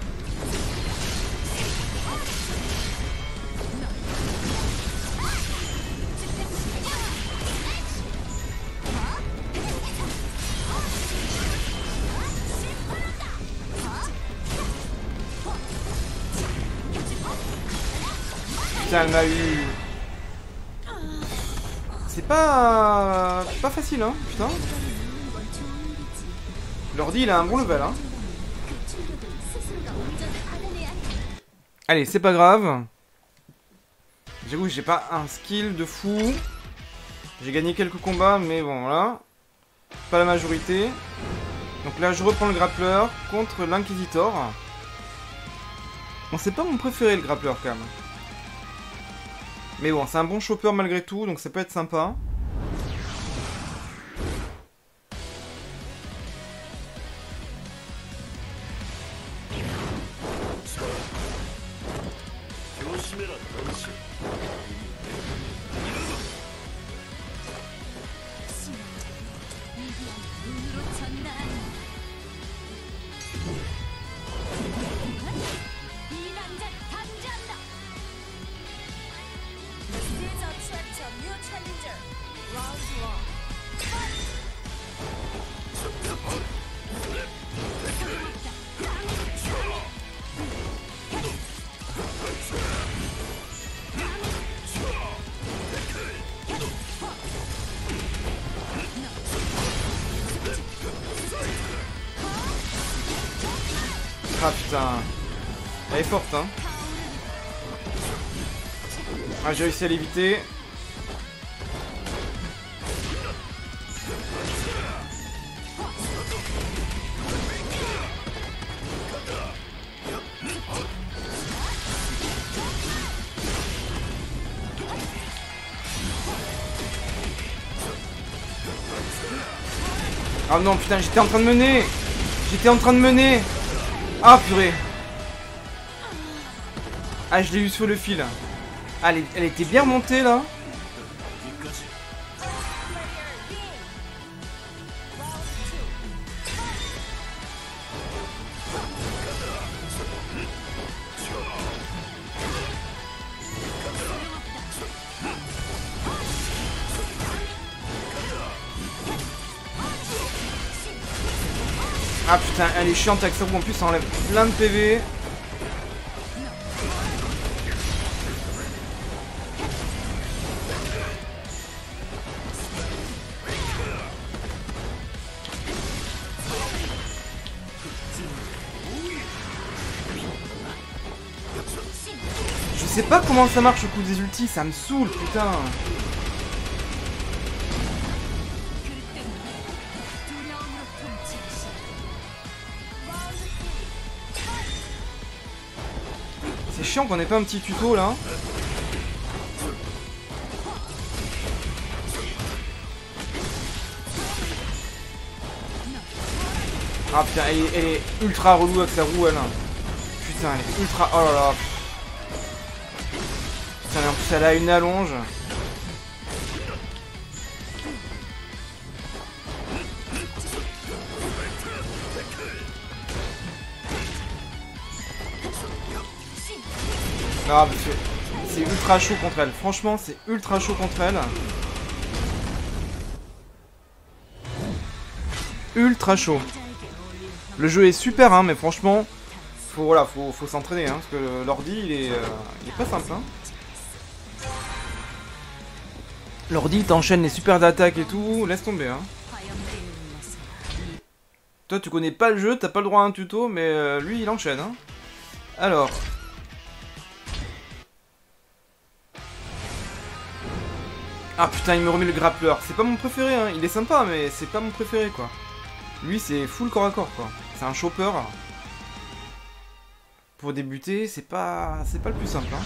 Putain, elle m'a eu... Pas facile, hein, putain. L'ordi, il a un bon level, hein. Allez, c'est pas grave. J'avoue, j'ai pas un skill de fou. J'ai gagné quelques combats, mais bon, voilà. Pas la majorité. Donc là, je reprends le grappleur contre l'Inquisitor. Bon, c'est pas mon préféré, le grappleur, quand même. Mais bon, c'est un bon chopper malgré tout, donc ça peut être sympa. Elle est forte, hein. J'ai réussi à l'éviter. Ah non, putain, j'étais en train de mener J'étais en train de mener Ah, purée Ah, je l'ai eu sur le fil. Ah, elle, elle était bien montée, là. Est chiante avec ça en plus ça enlève plein de PV. Je sais pas comment ça marche au coup des ultis, ça me saoule putain. Qu'on ait pas un petit tuto là. Ah putain, elle est, ultra relou avec sa roue elle. Putain, elle est ultra... Oh là là. Putain, en plus elle a une allonge. Non, mais c'est- ultra chaud contre elle. Franchement, c'est ultra chaud contre elle. Ultra chaud. Le jeu est super, hein, mais franchement, faut voilà, faut, faut s'entraîner, hein, parce que l'ordi, il est, euh, il est pas simple. Hein. L'ordi, t'enchaîne les super d'attaque et tout, laisse tomber. Hein. Toi, tu connais pas le jeu, t'as pas le droit à un tuto, mais euh, lui, il enchaîne. Hein. Alors, Ah putain, il me remet le grappleur. C'est pas mon préféré, hein. Il est sympa, mais c'est pas mon préféré, quoi. Lui, c'est full corps à corps, quoi. C'est un chopper. Pour débuter, c'est pas... C'est pas le plus simple, hein.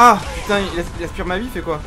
Ah putain, il, as- il aspire ma vie, fait quoi?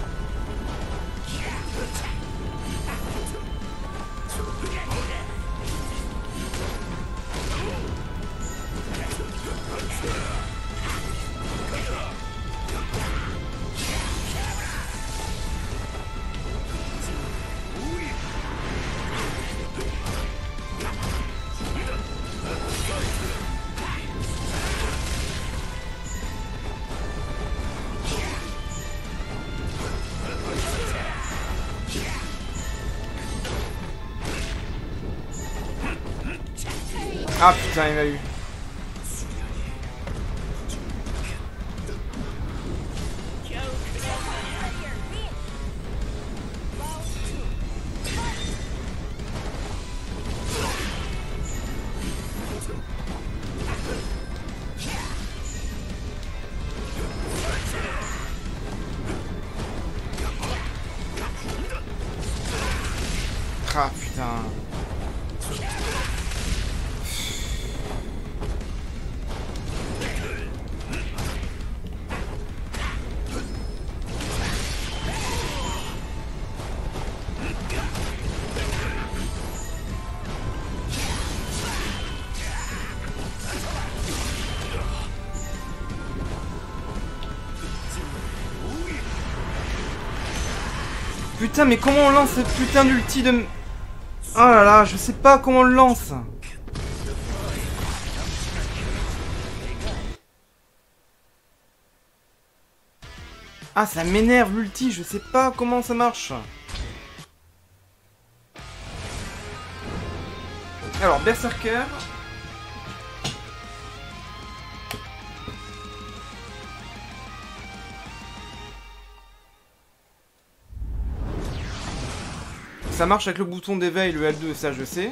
Putain, mais comment on lance cette putain d'ulti de... Oh là là, je sais pas comment on le lance. Ah, ça m'énerve l'ulti, je sais pas comment ça marche. Alors, Berserker. Ça marche avec le bouton d'éveil, le L2, ça je sais.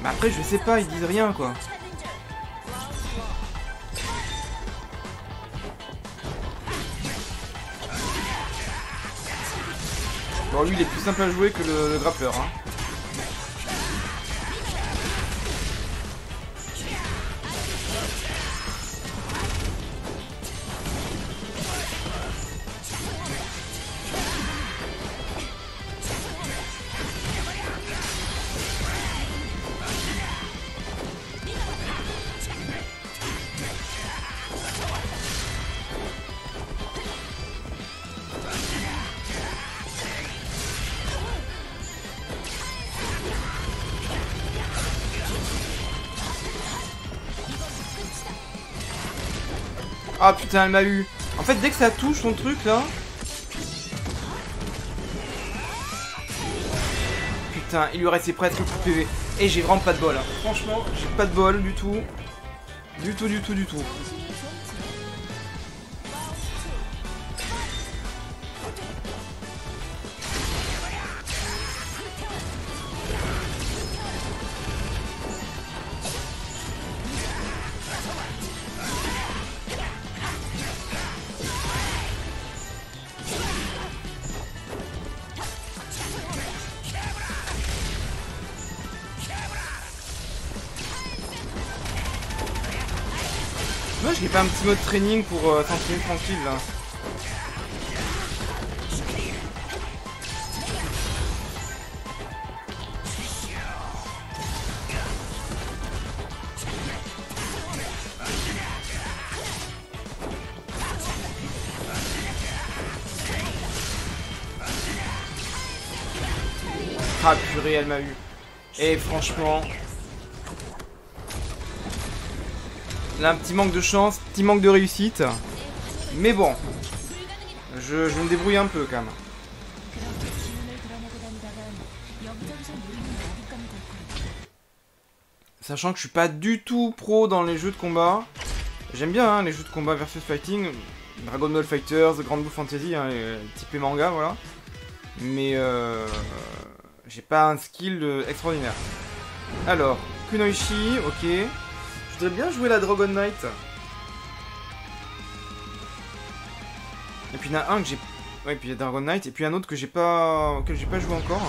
Mais après, je sais pas, ils disent rien quoi. Bon, lui, il est plus simple à jouer que le, le grappleur. Hein. Ah putain, elle m'a eu. En fait, dès que ça touche son truc là. Putain, il lui restait presque plus de PV. Et j'ai vraiment pas de bol. hein. Franchement, j'ai pas de bol du tout. Du tout, du tout, du tout. Un petit mode training pour euh, s'entraîner tranquille là. Ah purée, elle m'a eu. Et franchement... Là, un petit manque de chance, manque de réussite. Mais bon. Je, me débrouille un peu quand même. Sachant que je suis pas du tout pro dans les jeux de combat. J'aime bien hein, les jeux de combat versus fighting. Dragon Ball Fighters, Grand Blue Fantasy, hein, les- type les mangas, voilà. Mais euh, j'ai pas un skill euh, extraordinaire. Alors, Kunoichi, ok. Je voudrais bien jouer la Dragon Knight. Et puis il y en a un que j'ai. Ouais, puis il y a Dragon Knight, et puis un autre que j'ai pas. auquel j'ai pas joué encore.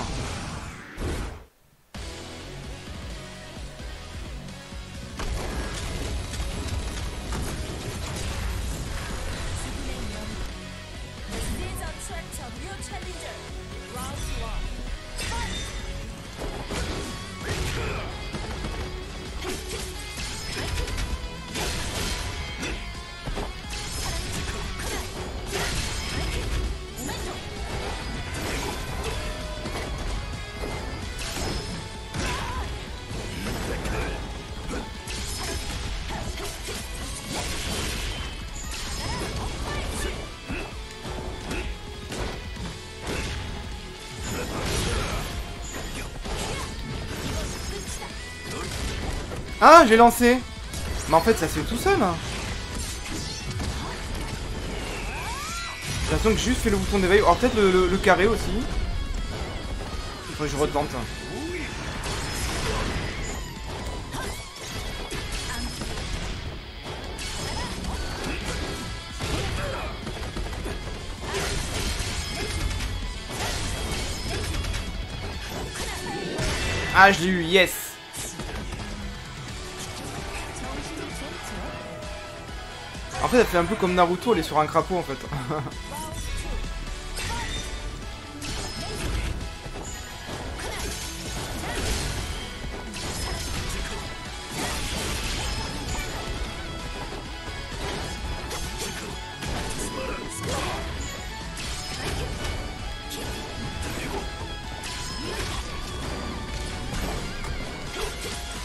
Ah, j'ai lancé Mais en fait, ça se fait tout seul. hein. J'ai l'impression que juste fait le bouton d'éveil. Alors peut-être le, le- carré aussi. Il faudrait que je retente. Ah, je l'ai eu, yes En fait, elle fait un peu comme Naruto, elle est sur un crapaud en fait.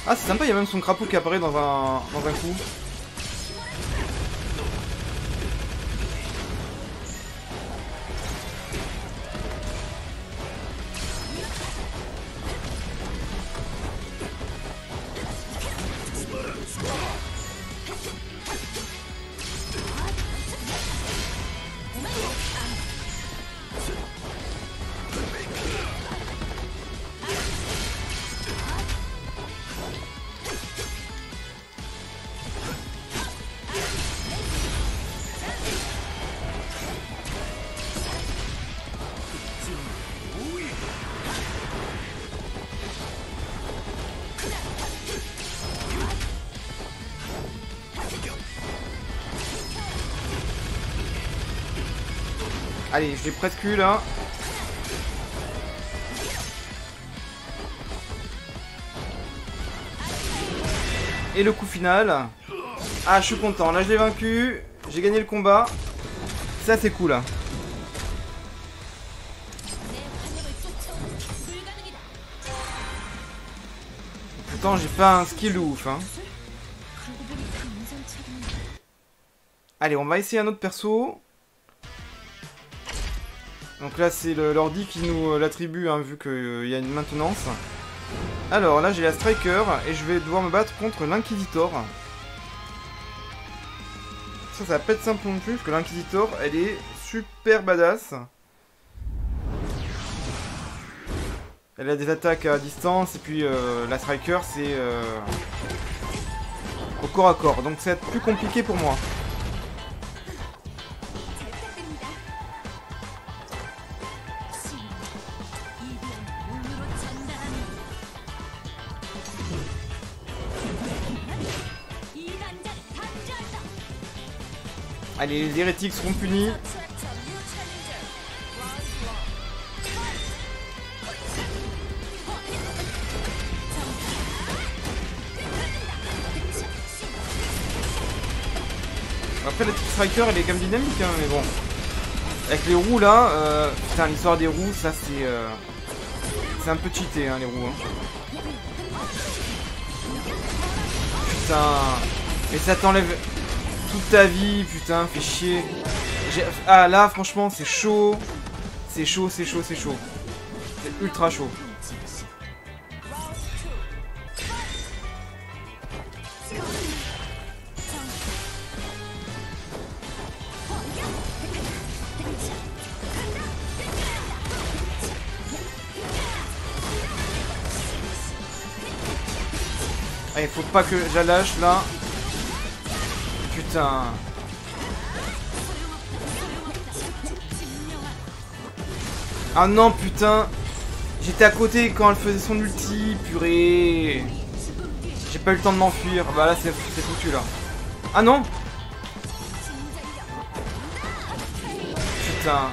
Ah, c'est sympa, il y a même son crapaud qui apparaît dans un, dans un coup. Allez, je l'ai presque eu là. Et le coup final. Ah, je suis content. Là, je l'ai vaincu. J'ai gagné le combat. Ça, c'est cool. Pourtant, j'ai pas un skill de ouf. Hein. Allez, on va essayer un autre perso. Donc là, c'est l'ordi qui nous euh, l'attribue, hein, vu qu'il y a une maintenance. Alors là, j'ai la Striker, et je vais devoir me battre contre l'Inquisitor. Ça, ça va pas être simple non plus, parce que l'Inquisitor, elle est super badass. Elle a des attaques à distance, et puis euh, la Striker, c'est euh, au corps à corps. Donc ça va être plus compliqué pour moi. Allez, les hérétiques seront punis. Après, la petite Striker, elle est quand même dynamique, hein, mais bon. Avec les roues, là, euh, putain, l'histoire des roues, ça, c'est... euh, c'est un peu cheaté, hein, les roues. hein. Putain... Mais ça t'enlève toute ta vie, putain, fais chier. Ah, là, franchement, c'est chaud. C'est chaud, c'est chaud, c'est chaud. C'est ultra chaud. Ah, il faut pas que je lâche, là. Putain... Ah non, putain J'étais à côté quand elle faisait son ulti, purée J'ai pas eu le temps de m'enfuir. Bah là, c'est foutu, là. Ah non Putain.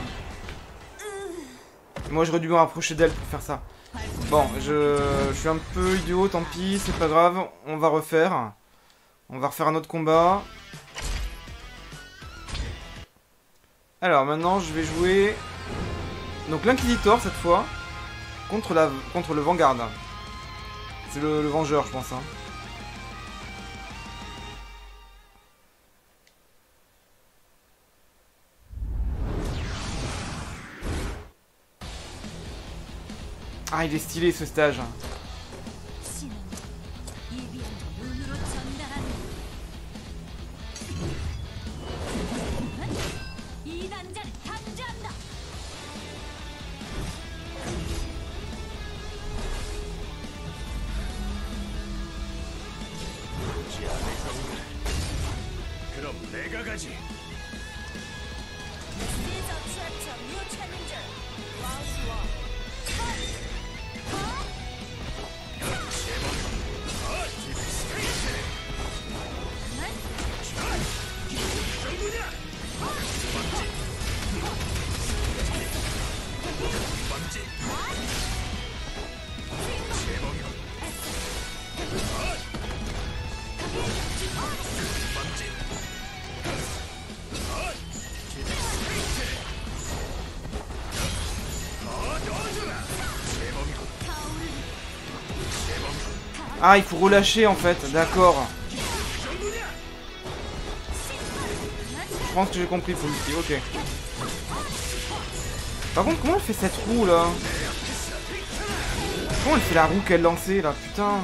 Moi j'aurais dû me rapprocher d'elle pour faire ça. Bon, je, je suis un peu idiot, tant pis, c'est pas grave. On va refaire. On va refaire un autre combat. Alors maintenant je vais jouer... Donc l'Inquisitor cette fois. Contre, la, contre le Vanguard. C'est le, Vengeur je pense. Hein. Ah il est stylé ce stage. Ah il faut relâcher en fait, d'accord. Je pense que j'ai compris pour ok. Par contre comment elle fait cette roue là? Comment elle fait la roue qu'elle lançait là, putain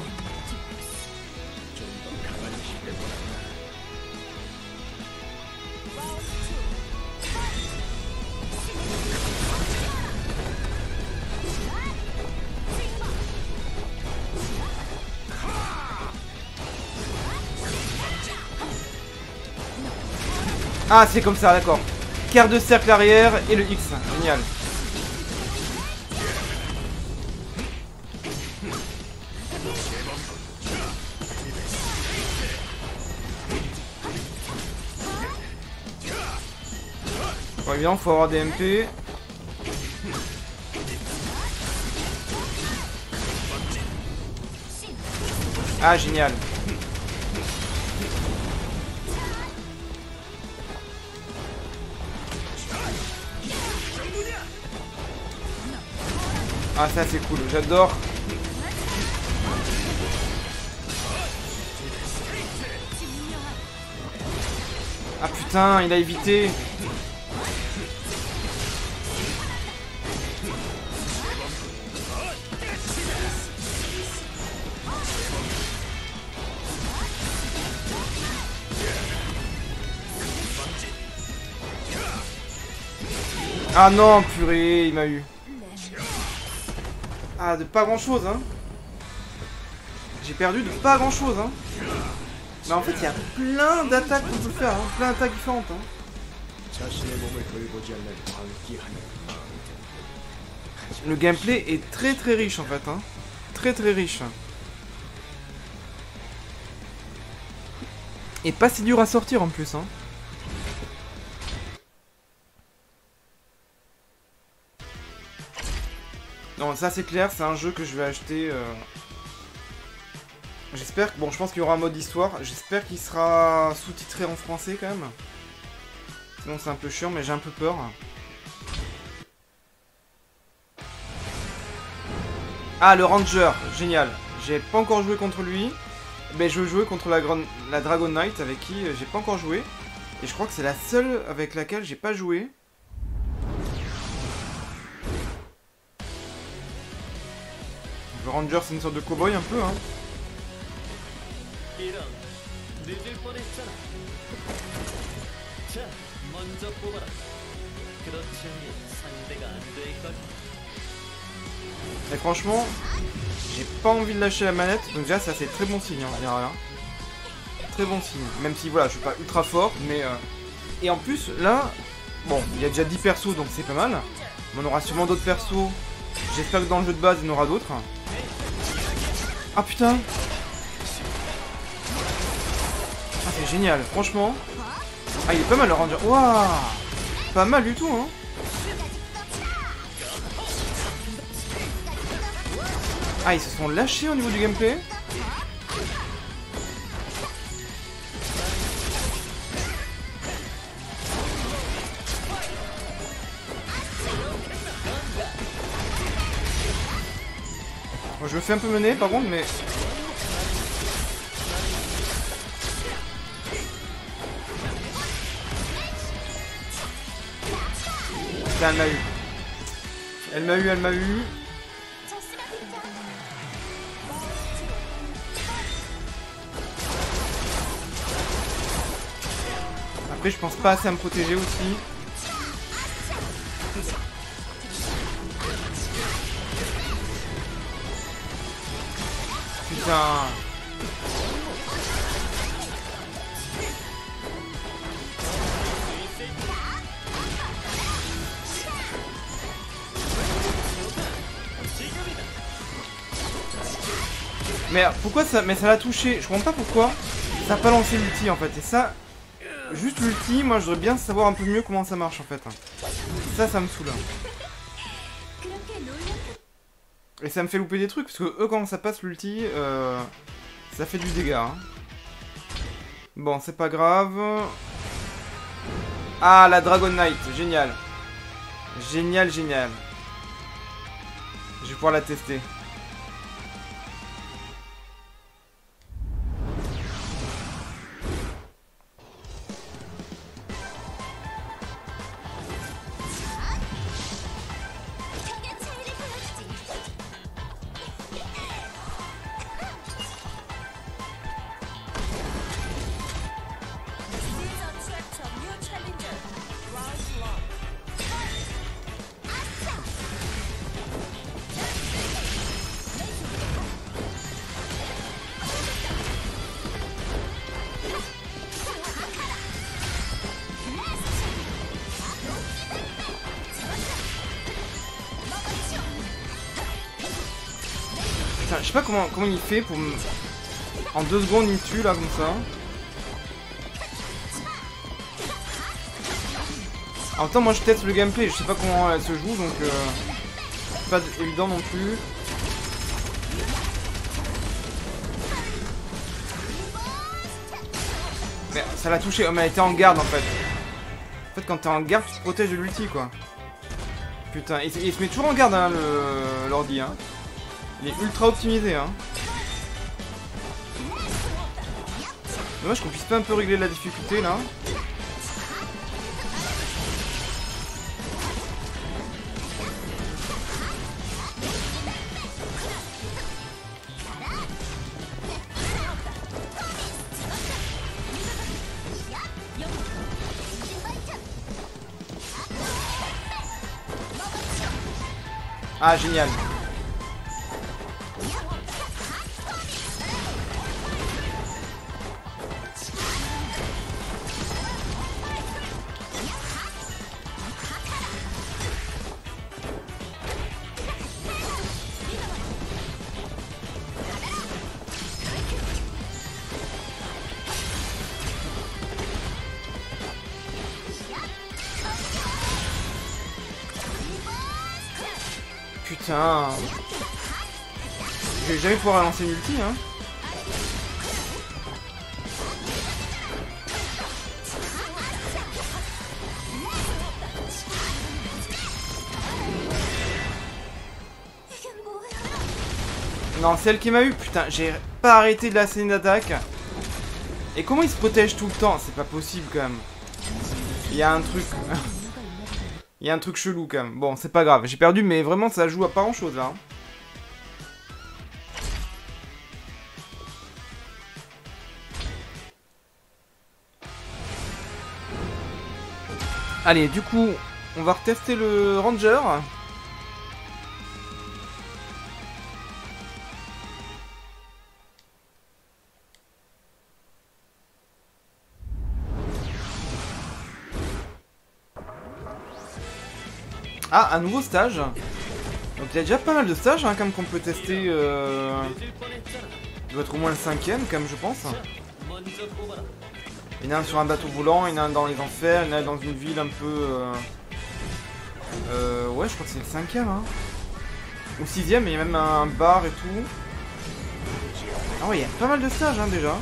Ah c'est comme ça, d'accord. Quart de cercle arrière et le X, génial. Bon évidemment faut avoir des MP. Ah génial. Ah ça c'est cool, j'adore. Ah putain, il a évité. Ah non, purée, il m'a eu. Ah, de pas grand chose, hein. J'ai perdu de pas grand chose, hein. Mais en fait, il y a plein d'attaques qu'on peut faire, hein. plein d'attaques différentes, hein. Le gameplay est très très riche en fait, hein. Très très riche. Et pas si dur à sortir en plus, hein. Non, ça c'est clair, c'est un jeu que je vais acheter. euh, J'espère. Bon, je pense qu'il y aura un mode histoire. J'espère qu'il sera sous-titré en français quand même. Sinon, c'est un peu chiant, mais j'ai un peu peur. Ah, le Ranger, génial. J'ai pas encore joué contre lui. Mais je veux jouer contre la, la Dragon Knight avec qui euh, j'ai pas encore joué. Et je crois que c'est la seule avec laquelle j'ai pas joué. Le ranger, c'est une sorte de cowboy un peu, hein. Et franchement, j'ai pas envie de lâcher la manette, donc déjà ça c'est très bon signe hein, hein. Très bon signe, même si voilà, je suis pas ultra fort, mais... Euh... Et en plus, là, bon, il y a déjà 10 persos, donc c'est pas mal. Mais on aura sûrement d'autres persos J'espère que dans le jeu de base, il y en aura d'autres. Ah putain Ah c'est génial, franchement. Ah il est pas mal le ranger. Waouh Pas mal du tout hein Ah ils se sont lâchés au niveau du gameplay Je me fais un peu mener par contre, mais... Putain, elle m'a eu. Elle m'a eu, elle m'a eu. Après, je pense pas assez à me protéger aussi. Putain. Mais pourquoi ça Mais ça l'a touché. Je comprends pas pourquoi. Ça a pas lancé l'ulti en fait. Et ça, juste l'ulti, moi je voudrais bien savoir un peu mieux comment ça marche en fait. Ça, ça me saoule. Et ça me fait louper des trucs parce que eux quand ça passe l'ulti, euh, ça fait du dégât. hein. Bon, c'est pas grave. Ah, la Dragon Knight, génial. Génial, génial. Je vais pouvoir la tester. Comment, il fait pour me... En deux secondes, il me tue là comme ça. En même temps, moi je teste le gameplay, je sais pas comment elle se joue donc. Euh, pas évident non plus. Mais ça l'a touché, mais elle était en garde en fait. En fait, quand t'es en garde, tu te protèges de l'ulti quoi. Putain, il, se- met toujours en garde hein, l'ordi hein. Il est ultra optimisé hein. Dommage qu'on puisse pas un peu régler la difficulté là. Ah génial. Pouvoir lancer hein. Non, c'est elle qui m'a eu. Putain, j'ai pas arrêté de la scène d'attaque. Et comment il se protège tout le temps? C'est pas possible quand même. Il y a un truc. Il y a un truc chelou quand même. Bon, c'est pas grave. J'ai perdu, mais vraiment, ça joue à pas grand chose là. hein. Allez, du coup, on va retester le Ranger. Ah, un nouveau stage. Donc il y a déjà pas mal de stages hein, même qu'on peut tester. Euh... Il doit être au moins le cinquième même je pense. Il y en a un sur un bateau volant, il y en a un dans les enfers, il y en a dans une ville un peu... Euh... euh, Ouais je crois que c'est le cinquième hein. Au sixième, il y a même un bar et tout. Ah ouais, il y a pas mal de stages hein, déjà.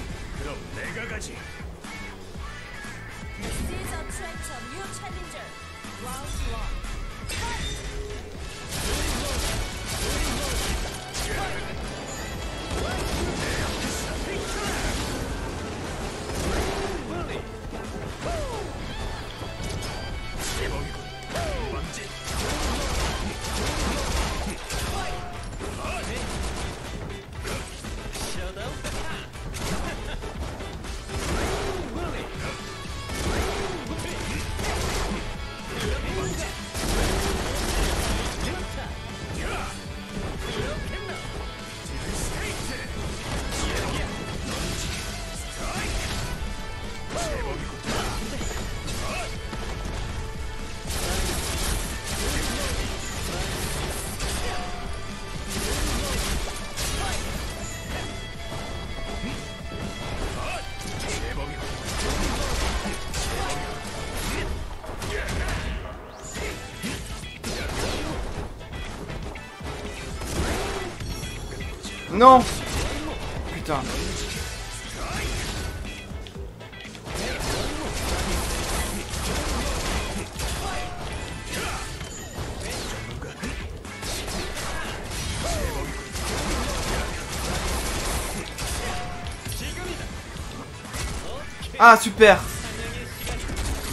Ah super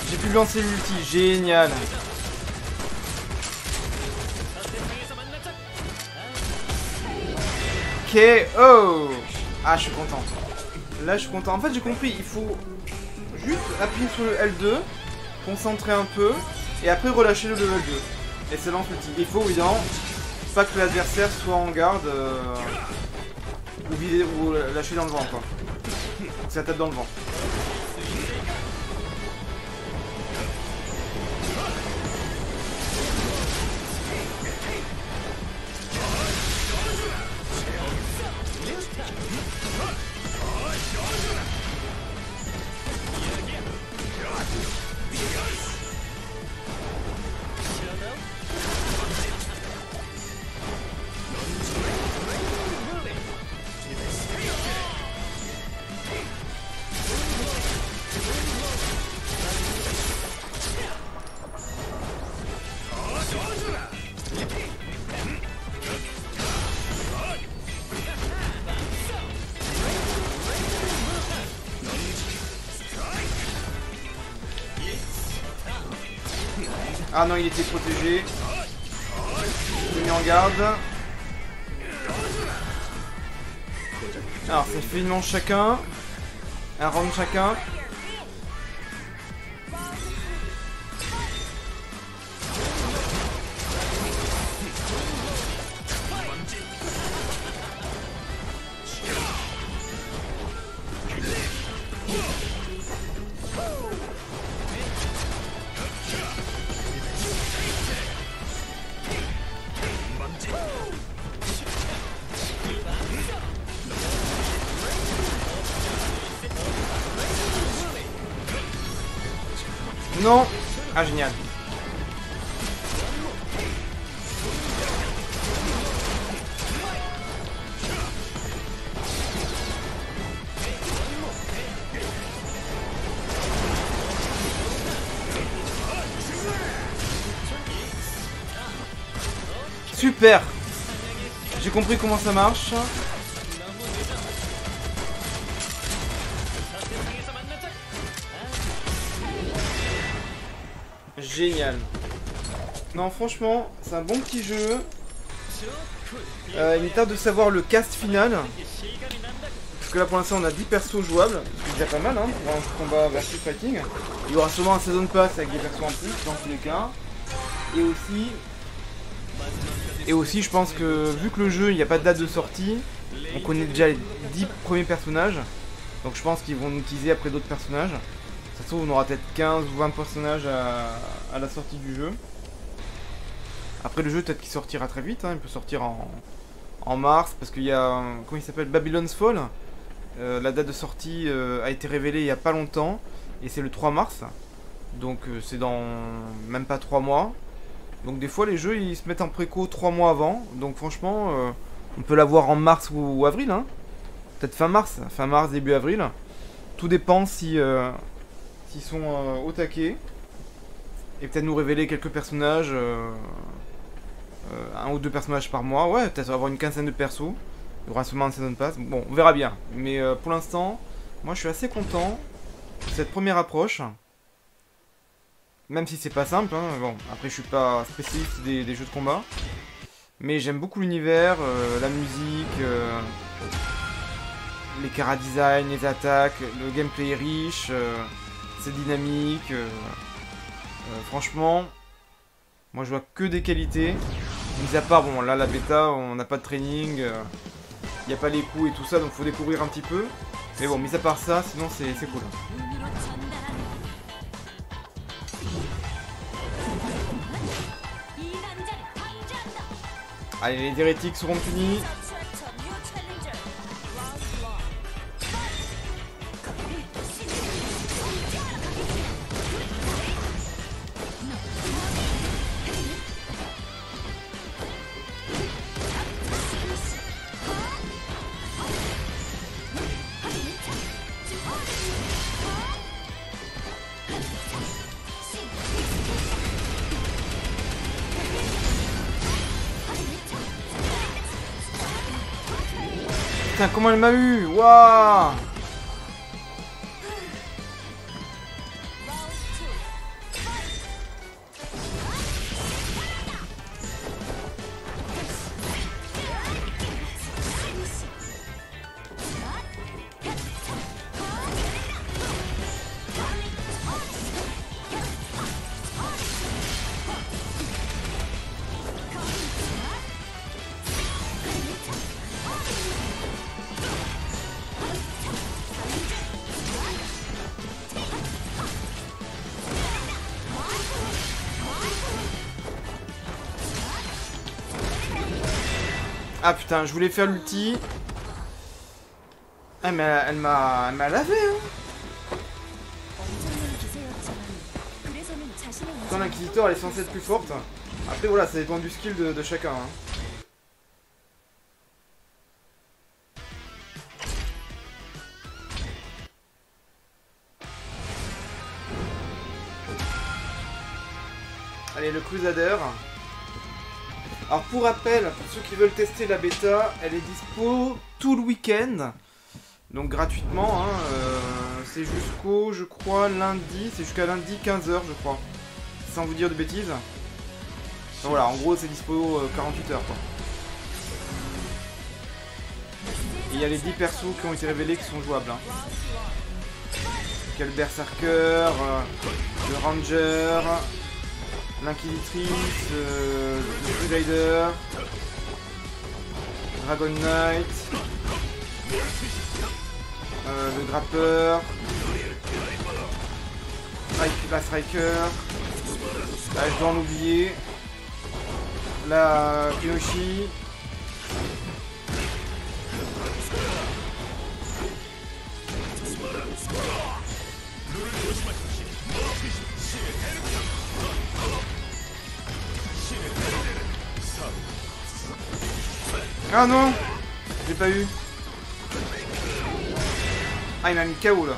J'ai pu lancer l'ulti, génial KO Ah je suis content. Là je suis content. En fait j'ai compris, il faut juste appuyer sur le L2, concentrer un peu, et après relâcher le level 2. Et c'est l'ulti. Il faut évidemment pas que l'adversaire soit en garde euh, ou, ou lâcher dans le vent quoi. Ça tape dans le vent. Ah non, il était protégé. Est mis en garde. Alors, ça fait une manche chacun. Un round chacun. Ah, génial. Super J'ai compris comment ça marche. Génial. Non, franchement, c'est un bon petit jeu. Euh, il est tard de savoir le cast final. Parce que là, pour l'instant, on a 10 persos jouables. C'est déjà pas mal, hein, pour un combat versus fighting. Il y aura sûrement un season pass avec des persos en plus, dans tous les cas. Et aussi... Et aussi, je pense que, vu que le jeu, il n'y a pas de date de sortie, on connaît déjà les 10 premiers personnages. Donc je pense qu'ils vont nous utiliser après d'autres personnages. Ça se trouve, on aura peut-être 15 ou 20 personnages à, la sortie du jeu. Après, le jeu, peut-être qu'il sortira très vite. hein, Il peut sortir en, en mars. Parce qu'il y a. Comment il s'appelle? Babylon's Fall. Euh, la date de sortie euh, a été révélée il n'y a pas longtemps. Et c'est le 3 mars. Donc, euh, c'est dans même pas 3 mois. Donc des fois les jeux ils se mettent en préco 3 mois avant. Donc franchement, on peut l'avoir en mars ou, avril. Hein. Peut-être fin mars, fin mars, début avril. Tout dépend si s'ils sont euh, au taquet. Et peut-être nous révéler quelques personnages. euh, euh, un ou deux personnages par mois. Ouais, peut-être avoir une quinzaine de persos. Il y aura sûrement un season pass. Bon, on verra bien. Mais pour l'instant, moi je suis assez content de cette première approche. Même si c'est pas simple, hein. bon, après je suis pas spécialiste des, jeux de combat. Mais j'aime beaucoup l'univers, la musique, les cara design, les attaques, le gameplay riche, c'est dynamique. Euh, euh, franchement, moi je vois que des qualités. Mis à part, bon là la bêta, on n'a pas de training, euh, il n'y a pas les coups et tout ça, donc faut découvrir un petit peu. Mais bon, mis à part ça, sinon c'est cool. Allez, les hérétiques seront punis. Comment elle m'a eu? Waouh Ah putain, je voulais faire l'ulti. Ah mais elle m'a elle m'a lavé hein. Putain l'inquisiteur elle est censée être plus forte. Après voilà, ça dépend du skill de, chacun. Hein. Allez, le Crusader. Alors pour rappel, pour ceux qui veulent tester la bêta, elle est dispo tout le week-end. Donc gratuitement, hein, euh, c'est jusqu'au, je crois, lundi, c'est jusqu'à lundi 15h je crois. Sans vous dire de bêtises. Donc voilà, en gros c'est dispo euh, 48 heures quoi. Et il y a les 10 persos qui ont été révélés qui sont jouables. Hein. Y a le Berserker, euh, le Ranger, l'Inquisitrice, euh, le Crusader, Dragon Knight, euh, le Grappeur, Strike- la Striker, là je dois la Kyoshi, Ah non J'ai pas eu. Ah il m'a mis KO là.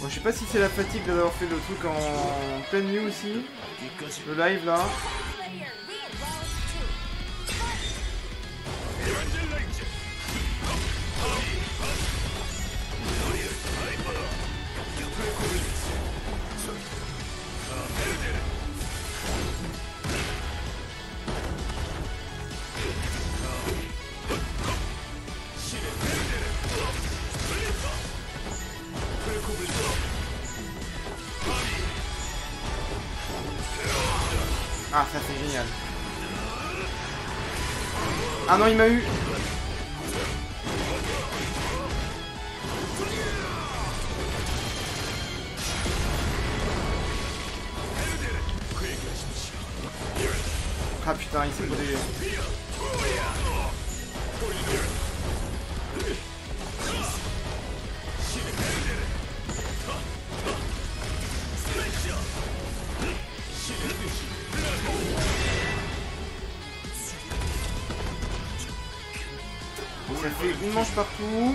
Bon je sais pas si c'est la fatigue d'avoir fait le truc en pleine nuit aussi. Le live là. Ah ça c'est génial. Ah non il m'a eu. Ah putain il s'est protégé. Ça fait une manche partout.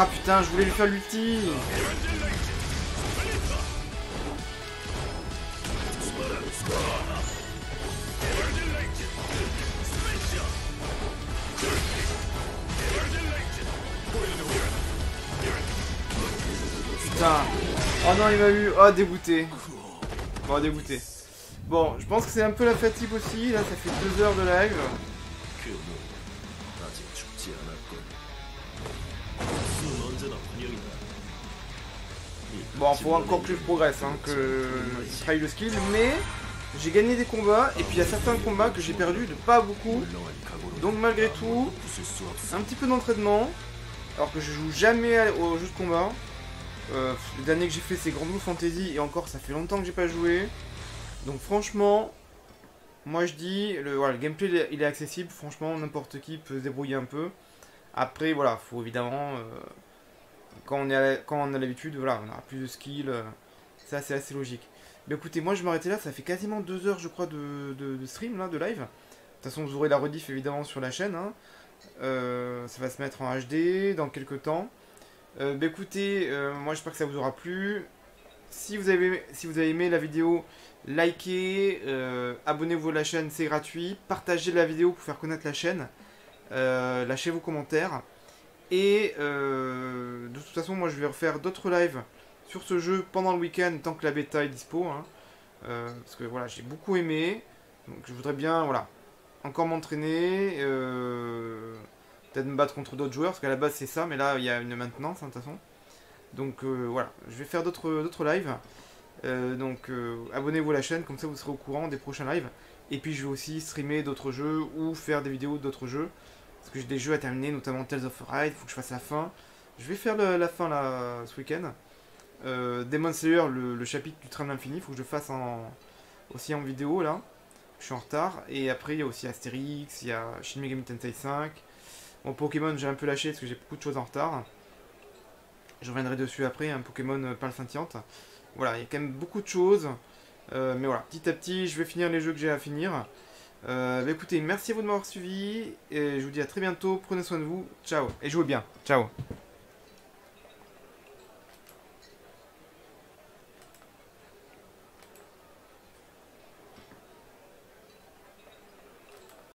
Ah putain, je voulais lui faire l'ulti. Putain. Oh non, il m'a eu. Oh, dégoûté. Bon, dégoûté. Bon, je pense que c'est un peu la fatigue aussi. Là, ça fait deux heures de live. Bon, faut encore que je progresse, hein, que je travaille le skill, mais j'ai gagné des combats, et puis il y a certains combats que j'ai perdu de pas beaucoup. Donc malgré tout, un petit peu d'entraînement, alors que je joue jamais au jeu de combat. Euh, le dernier que j'ai fait c'est Grand Blue Fantasy, et encore ça fait longtemps que j'ai pas joué. Donc franchement, moi je dis, le, voilà, le gameplay il est accessible, franchement n'importe qui peut se débrouiller un peu. Après voilà, faut évidemment... Euh, quand on, est quand on a l'habitude, voilà, on aura plus de skill. euh, ça, c'est assez logique. Mais écoutez, moi je m'arrêter là. Ça fait quasiment deux heures, je crois, de, de- stream, là, de live. De toute façon, vous aurez la rediff évidemment sur la chaîne. hein. Euh, ça va se mettre en HD dans quelques temps. Euh, bah écoutez, euh, moi j'espère que ça vous aura plu. Si vous avez, si vous avez aimé la vidéo, likez, abonnez-vous à la chaîne, c'est gratuit. Partagez la vidéo pour faire connaître la chaîne. Lâchez vos commentaires. Et euh, de toute façon, moi je vais refaire d'autres lives sur ce jeu pendant le week-end tant que la bêta est dispo. hein. Euh, parce que voilà, j'ai beaucoup aimé. Donc je voudrais bien, voilà, encore m'entraîner. euh, Peut-être me battre contre d'autres joueurs, parce qu'à la base c'est ça, mais là il y a une maintenance hein, de toute façon. Donc voilà, je vais faire d'autres lives. Donc abonnez-vous à la chaîne, comme ça vous serez au courant des prochains lives. Et puis je vais aussi streamer d'autres jeux ou faire des vidéos d'autres jeux. Parce que j'ai des jeux à terminer, notamment Tales of Ride, faut que je fasse la fin. Je vais faire le- la fin là ce week-end. Euh, Demon Slayer, le, chapitre du train de l'infini, faut que je fasse en, aussi en vidéo là. Je suis en retard. Et après il y a aussi Astérix, il y a Shin Megami Tensei 5. Bon Pokémon j'ai un peu lâché parce que j'ai beaucoup de choses en retard. Je reviendrai dessus après, un Pokémon euh, Pâle Scintillante. Voilà, il y a quand même beaucoup de choses. Euh, mais voilà, petit à petit, je vais finir les jeux que j'ai à finir. Euh, bah écoutez, merci à vous de m'avoir suivi. Et je vous dis à très bientôt. Prenez soin de vous. Ciao. Et jouez bien. Ciao.